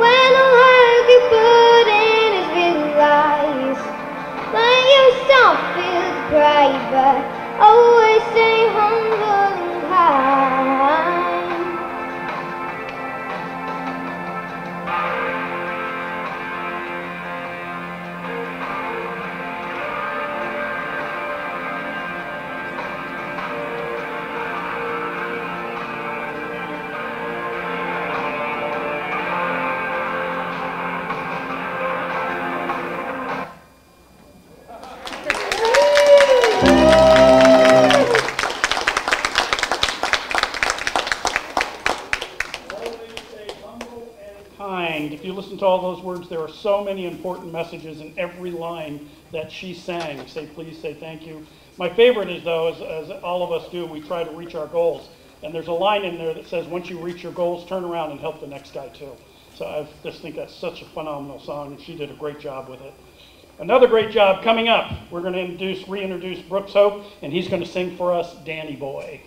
when the work you put in is realized. Let yourself feel the pride, but always stay humble and kind. Kind. If you listen to all those words, there are so many important messages in every line that she sang. Say please, say thank you. My favorite is, though, as, as all of us do, we try to reach our goals. And there's a line in there that says, once you reach your goals, turn around and help the next guy too. So I just think that's such a phenomenal song, and she did a great job with it. Another great job coming up. We're going to introduce, reintroduce Brooks Hope, and he's going to sing for us Danny Boy.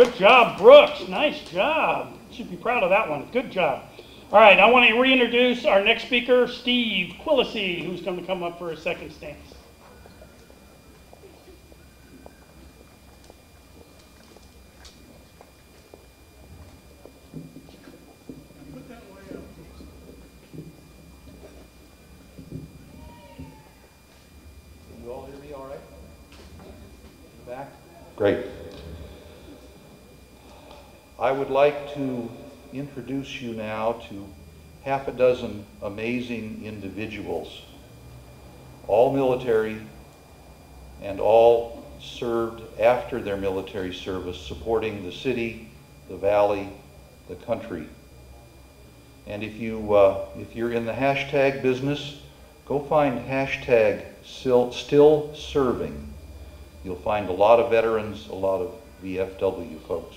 Good job, Brooks. Nice job. Should be proud of that one. Good job. All right, I want to reintroduce our next speaker, Steve Quillisi, who's going to come up for a second stance. Can you all hear me all right? In the back? Great. I would like to introduce you now to half a dozen amazing individuals, all military and all served after their military service, supporting the city, the valley, the country. And if you uh, if you're in the hashtag business, go find hashtag still, still serving. You'll find a lot of veterans, a lot of VFW folks.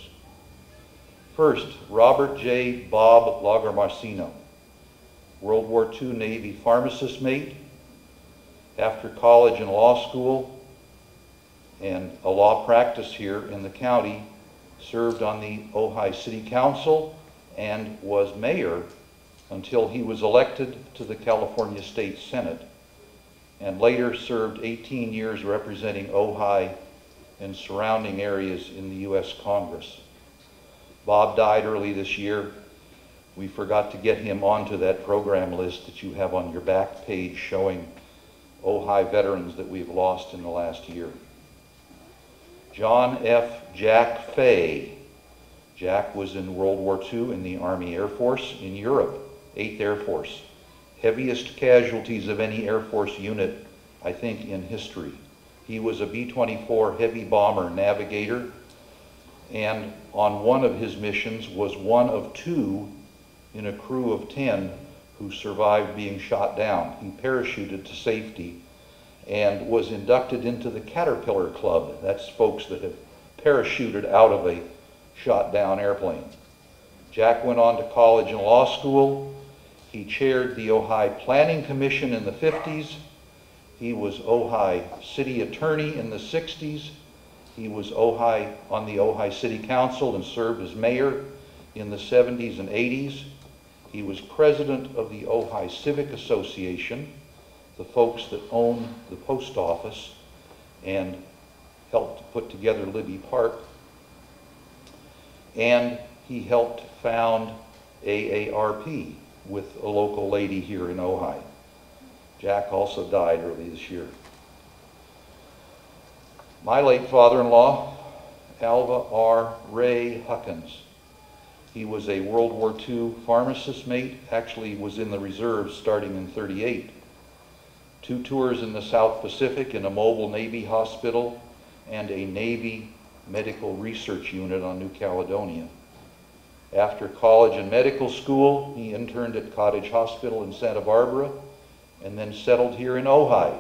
First, Robert J. Bob Lagomarsino, World War II Navy pharmacist mate. After college and law school and a law practice here in the county, served on the Ojai City Council and was mayor until he was elected to the California State Senate and later served 18 years representing Ojai and surrounding areas in the U.S. Congress. Bob died early this year. We forgot to get him onto that program list that you have on your back page showing oh, Ojai veterans that we've lost in the last year. John F. Jack Fay. Jack was in World War II in the Army Air Force in Europe, 8th Air Force. Heaviest casualties of any Air Force unit, I think, in history. He was a B-24 heavy bomber navigator, and on one of his missions was one of two in a crew of 10 who survived being shot down. He parachuted to safety and was inducted into the Caterpillar Club. That's folks that have parachuted out of a shot down airplane. Jack went on to college and law school. He chaired the Ojai Planning Commission in the 50s. He was Ojai City Attorney in the 60s. He was Ojai on the Ojai City Council and served as mayor in the 70s and 80s. He was president of the Ojai Civic Association, the folks that own the post office and helped put together Libbey Park. And he helped found AARP with a local lady here in Ojai. Jack also died early this year. My late father-in-law, Alva R. Ray Huckins. He was a World War II pharmacist mate, actually was in the reserves starting in 38. Two tours in the South Pacific in a mobile Navy hospital and a Navy medical research unit on New Caledonia. After college and medical school, he interned at Cottage Hospital in Santa Barbara and then settled here in Ojai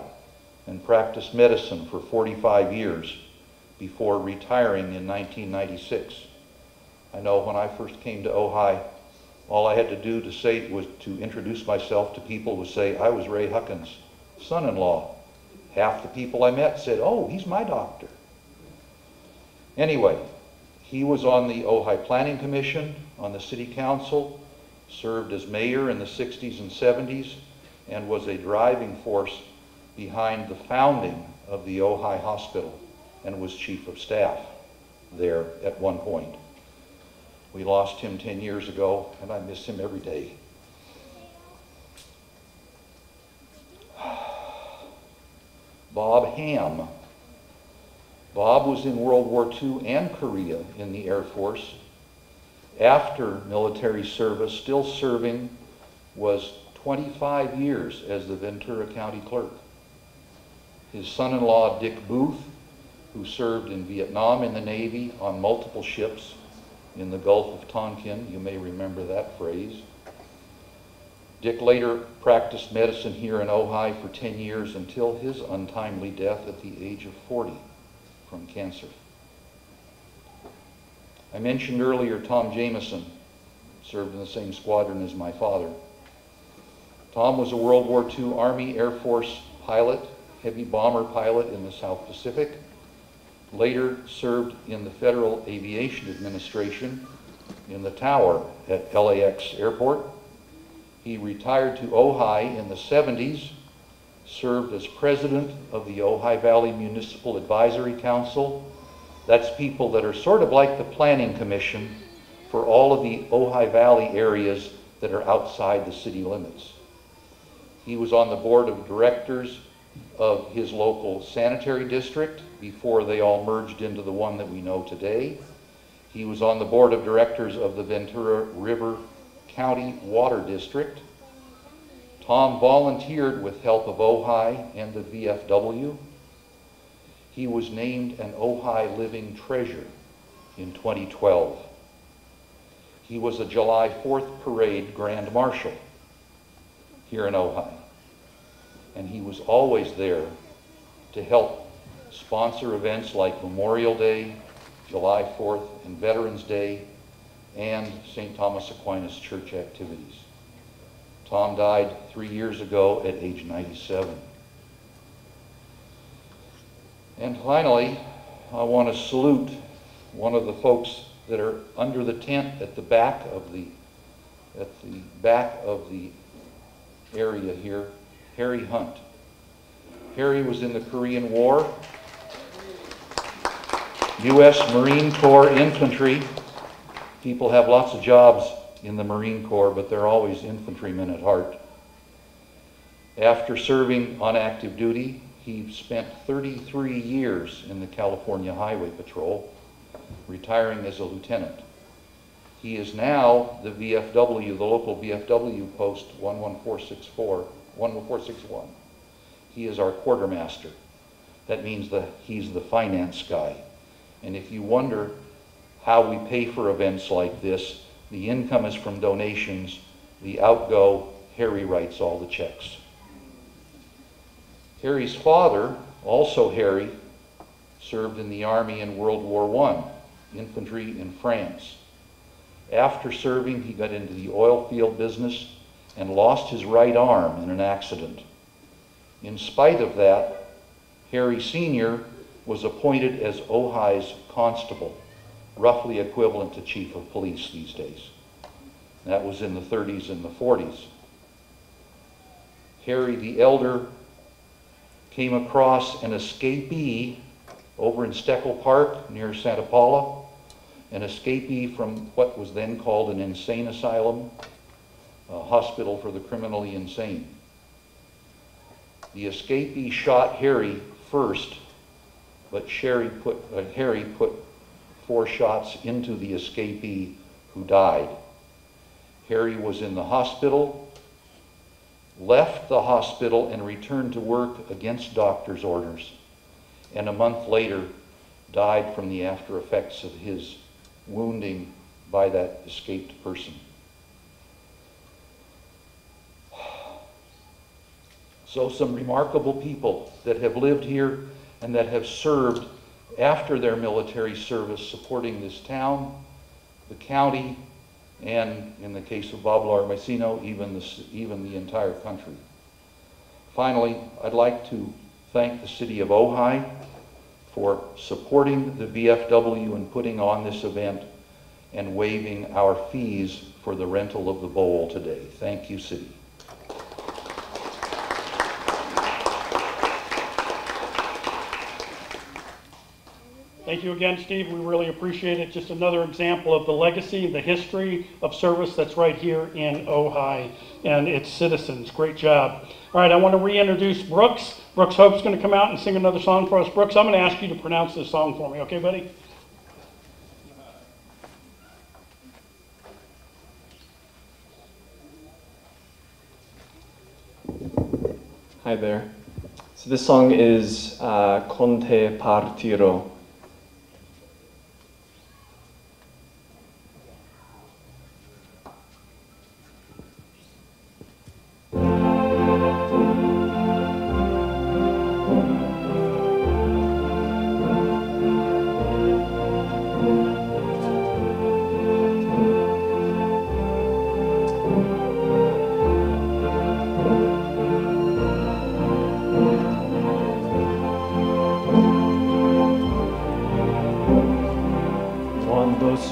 and practiced medicine for 45 years before retiring in 1996. I know when I first came to Ojai, all I had to do to say was to introduce myself to people was say I was Ray Huckins' son-in-law. Half the people I met said, "Oh, he's my doctor." Anyway, he was on the Ojai Planning Commission, on the City Council, served as mayor in the 60s and 70s, and was a driving force behind the founding of the Ojai Hospital and was chief of staff there at one point. We lost him 10 years ago, and I miss him every day. [sighs] Bob Ham. Bob was in World War II and Korea in the Air Force. After military service, still serving, was 25 years as the Ventura County Clerk. His son-in-law, Dick Booth, who served in Vietnam in the Navy on multiple ships in the Gulf of Tonkin, you may remember that phrase. Dick later practiced medicine here in Ojai for 10 years until his untimely death at the age of 40 from cancer. I mentioned earlier Tom Jameson, served in the same squadron as my father. Tom was a World War II Army Air Force pilot, heavy bomber pilot in the South Pacific. later served in the Federal Aviation Administration in the tower at LAX Airport. He retired to Ojai in the 70s, served as president of the Ojai Valley Municipal Advisory Council. That's people that are sort of like the Planning Commission for all of the Ojai Valley areas that are outside the city limits. He was on the board of directors of his local sanitary district before they all merged into the one that we know today. He was on the board of directors of the Ventura River County Water District. Tom volunteered with help of Ojai and the VFW. He was named an Ojai Living Treasure in 2012. He was a July 4th Parade Grand Marshal here in Ojai. And he was always there to help sponsor events like Memorial Day, July 4th, and Veterans Day, and St. Thomas Aquinas Church activities. Tom died three years ago at age 97. And finally, I want to salute one of the folks that are under the tent at the back of the at the back of the area here, Harry Hunt. Harry was in the Korean War, U.S. Marine Corps infantry. People have lots of jobs in the Marine Corps, but they're always infantrymen at heart. After serving on active duty, he spent 33 years in the California Highway Patrol, retiring as a lieutenant. He is now the VFW, the local VFW post 11464, 11461. He is our quartermaster. That means that he's the finance guy. And if you wonder how we pay for events like this, the income is from donations. The outgo, Harry writes all the checks. Harry's father, also Harry, served in the army in World War I, infantry in France. After serving, he got into the oil field business and lost his right arm in an accident. In spite of that, Harry Sr. was appointed as Ojai's constable, roughly equivalent to chief of police these days. That was in the 30s and the 40s. Harry the Elder came across an escapee over in Steckel Park near Santa Paula, an escapee from what was then called an insane asylum, a hospital for the criminally insane. The escapee shot Harry first, but Sherry put, uh, Harry put four shots into the escapee who died. Harry was in the hospital, left the hospital, and returned to work against doctor's orders. And a month later, died from the after effects of his wounding by that escaped person. So, some remarkable people that have lived here and that have served after their military service supporting this town, the county, and in the case of Bob Lagomarsino, even the, even the entire country. Finally, I'd like to thank the city of Ojai for supporting the VFW and putting on this event and waiving our fees for the rental of the bowl today. Thank you, city. Thank you again, Steve. We really appreciate it. Just another example of the legacy, the history of service that's right here in Ojai and its citizens. Great job. All right, I want to reintroduce Brooks. Brooks Hope's going to come out and sing another song for us. Brooks, I'm going to ask you to pronounce this song for me, okay, buddy? Hi there. So this song is uh, Con te partirò.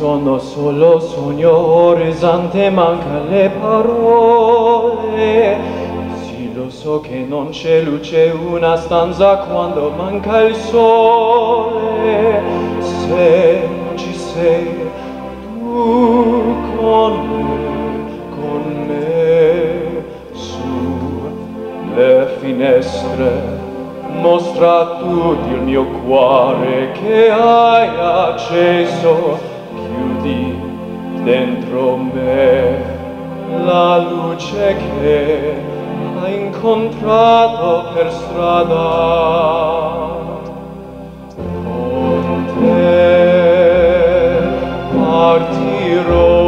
Sono solo sogno orizzante, manca le parole. Sì, lo so che non c'è luce una stanza quando manca il sole. Se non ci sei tu con me, con me, su le finestre mostra tutto il mio cuore che hai acceso, dentro me la luce che hai incontrato per strada. Con te partirò.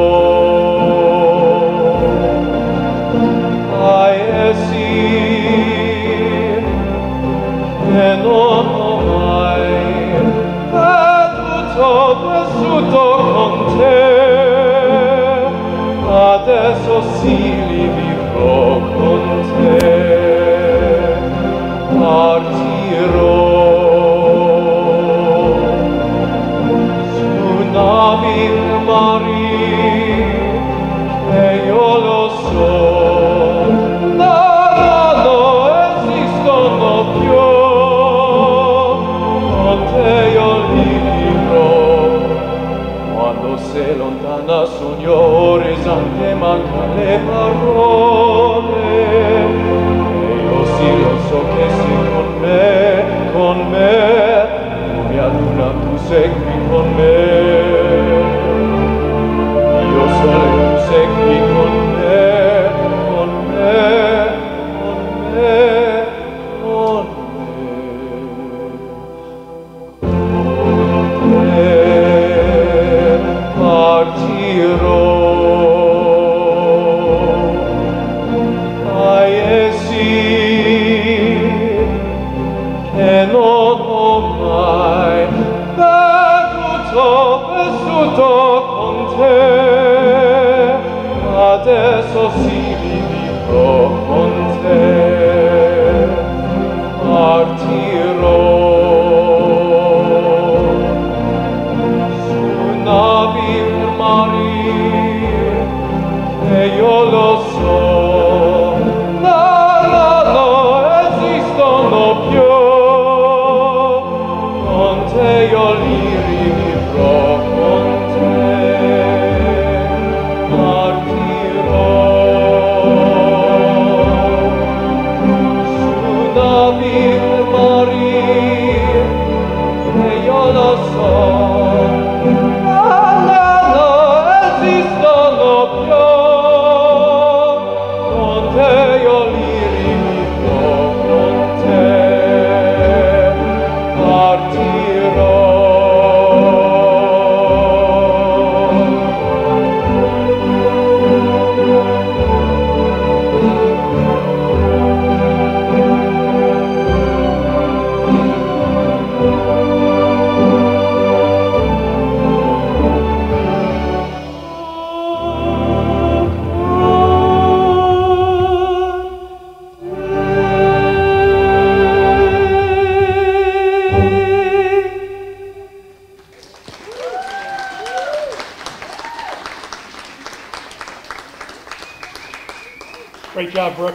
Paesi che non ho mai veduto, vissuto con te. Jesu sili virgo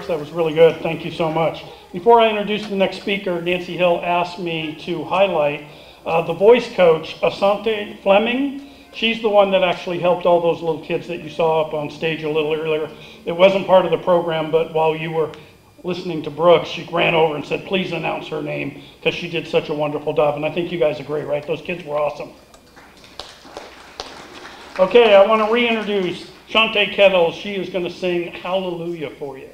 That was really good. Thank you so much. Before I introduce the next speaker, Nancy Hill asked me to highlight uh, the voice coach, Asante Fleming. She's the one that actually helped all those little kids that you saw up on stage a little earlier. It wasn't part of the program, but while you were listening to Brooks, she ran over and said, please announce her name because she did such a wonderful job. And I think you guys agree, right? Those kids were awesome. Okay, I want to reintroduce Shante Kettles. She is going to sing Hallelujah for you.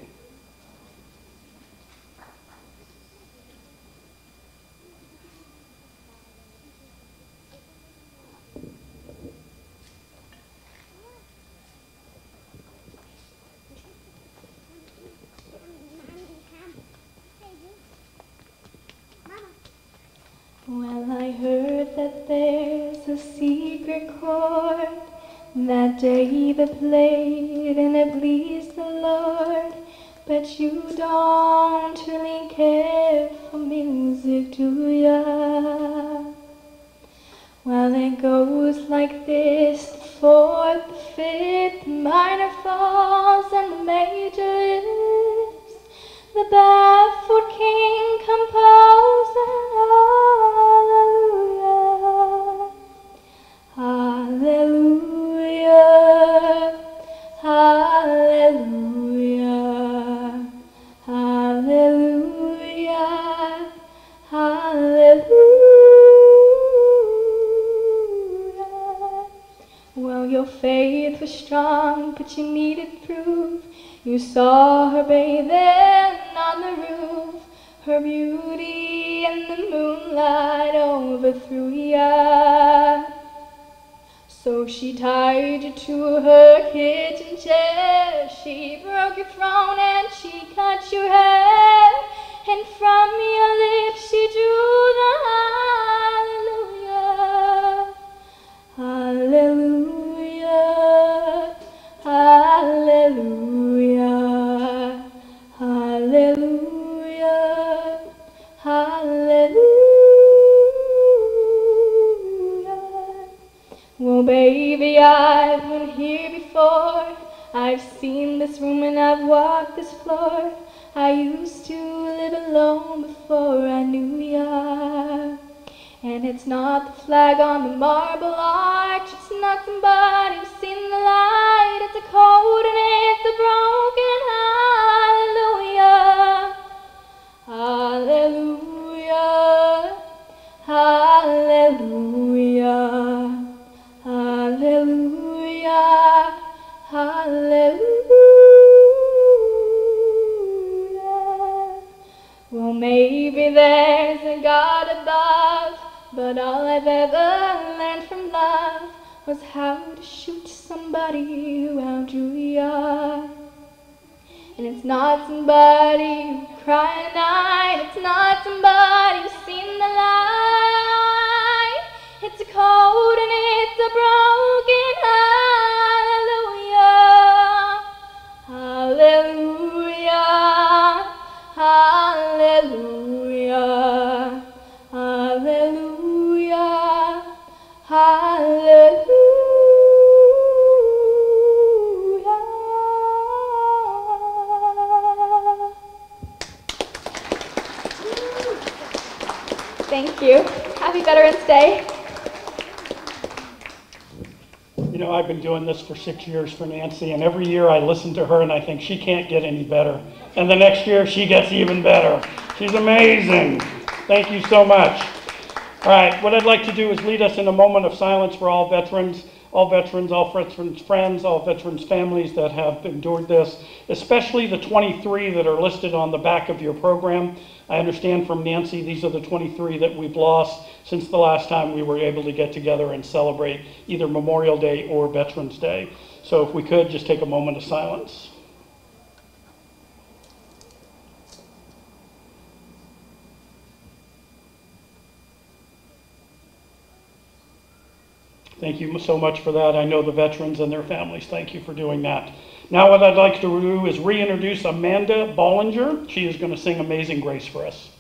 record that day the played and it pleased the Lord. But you don't really care for music, do ya? Well, it goes like this, the fourth, the fifth, the minor falls and the major lifts. The baffled king composer. Hallelujah, hallelujah, hallelujah, hallelujah. Well, your faith was strong, but you needed proof. You saw her bathing on the roof, her beauty in the moonlight overthrew you. So she tied you to her kitchen chair. She broke your throne and she cut your hair. And from your lips she drew the hallelujah. Hallelujah. Hallelujah. Hallelujah. Hallelujah. Well, baby, I've been here before. I've seen this room and I've walked this floor. I used to live alone before I knew ya. And it's not the flag on the marble arch, it's not somebody who's seen the light. It's a cold and it's a broken hallelujah. Hallelujah. Hallelujah. Hallelujah. Hallelujah. Well, maybe there's a God above, but all I've ever learned from love was how to shoot somebody who ya. And it's not somebody who cried at night, it's not somebody who's seen the light. Cold and it's a broken hallelujah. Hallelujah. Hallelujah. Hallelujah. Hallelujah. Thank you. Happy Veterans Day. You know, I've been doing this for six years for Nancy, and every year I listen to her and I think she can't get any better. And the next year she gets even better. She's amazing. Thank you so much. All right, what I'd like to do is lead us in a moment of silence for all veterans, all veterans, all veterans' friends, all veterans' families that have endured this, especially the 23 that are listed on the back of your program. I understand from Nancy, these are the 23 that we've lost since the last time we were able to get together and celebrate either Memorial Day or Veterans Day. So if we could, just take a moment of silence. Thank you so much for that. I know the veterans and their families. Thank you for doing that. Now, what I'd like to do is reintroduce Amanda Bollinger. She is going to sing Amazing Grace for us.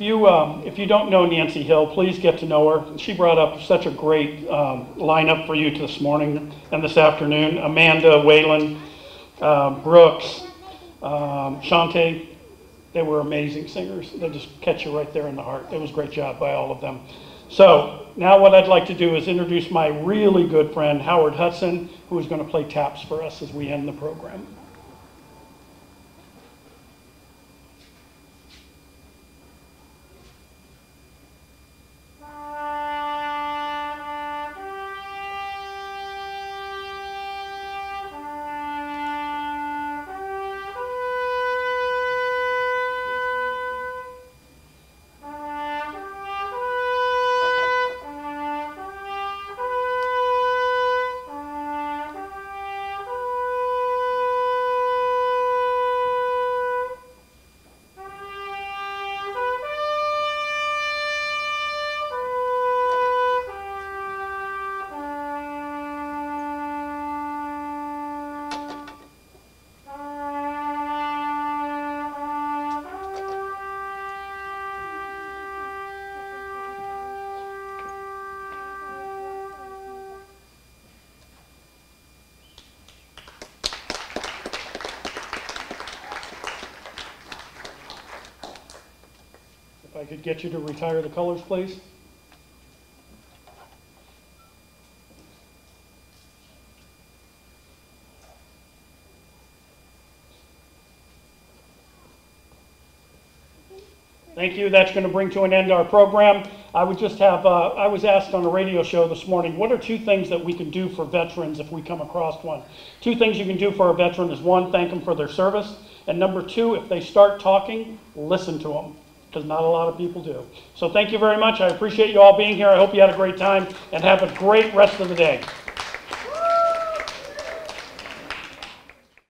If you, um, if you don't know Nancy Hill, please get to know her. She brought up such a great um, lineup for you this morning and this afternoon. Amanda, Waylon, um, Brooks, um, Shante, they were amazing singers. They just catch you right there in the heart. It was a great job by all of them. So now what I'd like to do is introduce my really good friend, Howard Hudson, who is going to play taps for us as we end the program. Get you to retire the colors, please. Thank you. That's going to bring to an end our program. I would just have, uh, I was asked on a radio show this morning, what are two things that we can do for veterans if we come across one? Two things you can do for a veteran is one, thank them for their service. And number two, if they start talking, listen to them, because not a lot of people do. So thank you very much. I appreciate you all being here. I hope you had a great time and have a great rest of the day.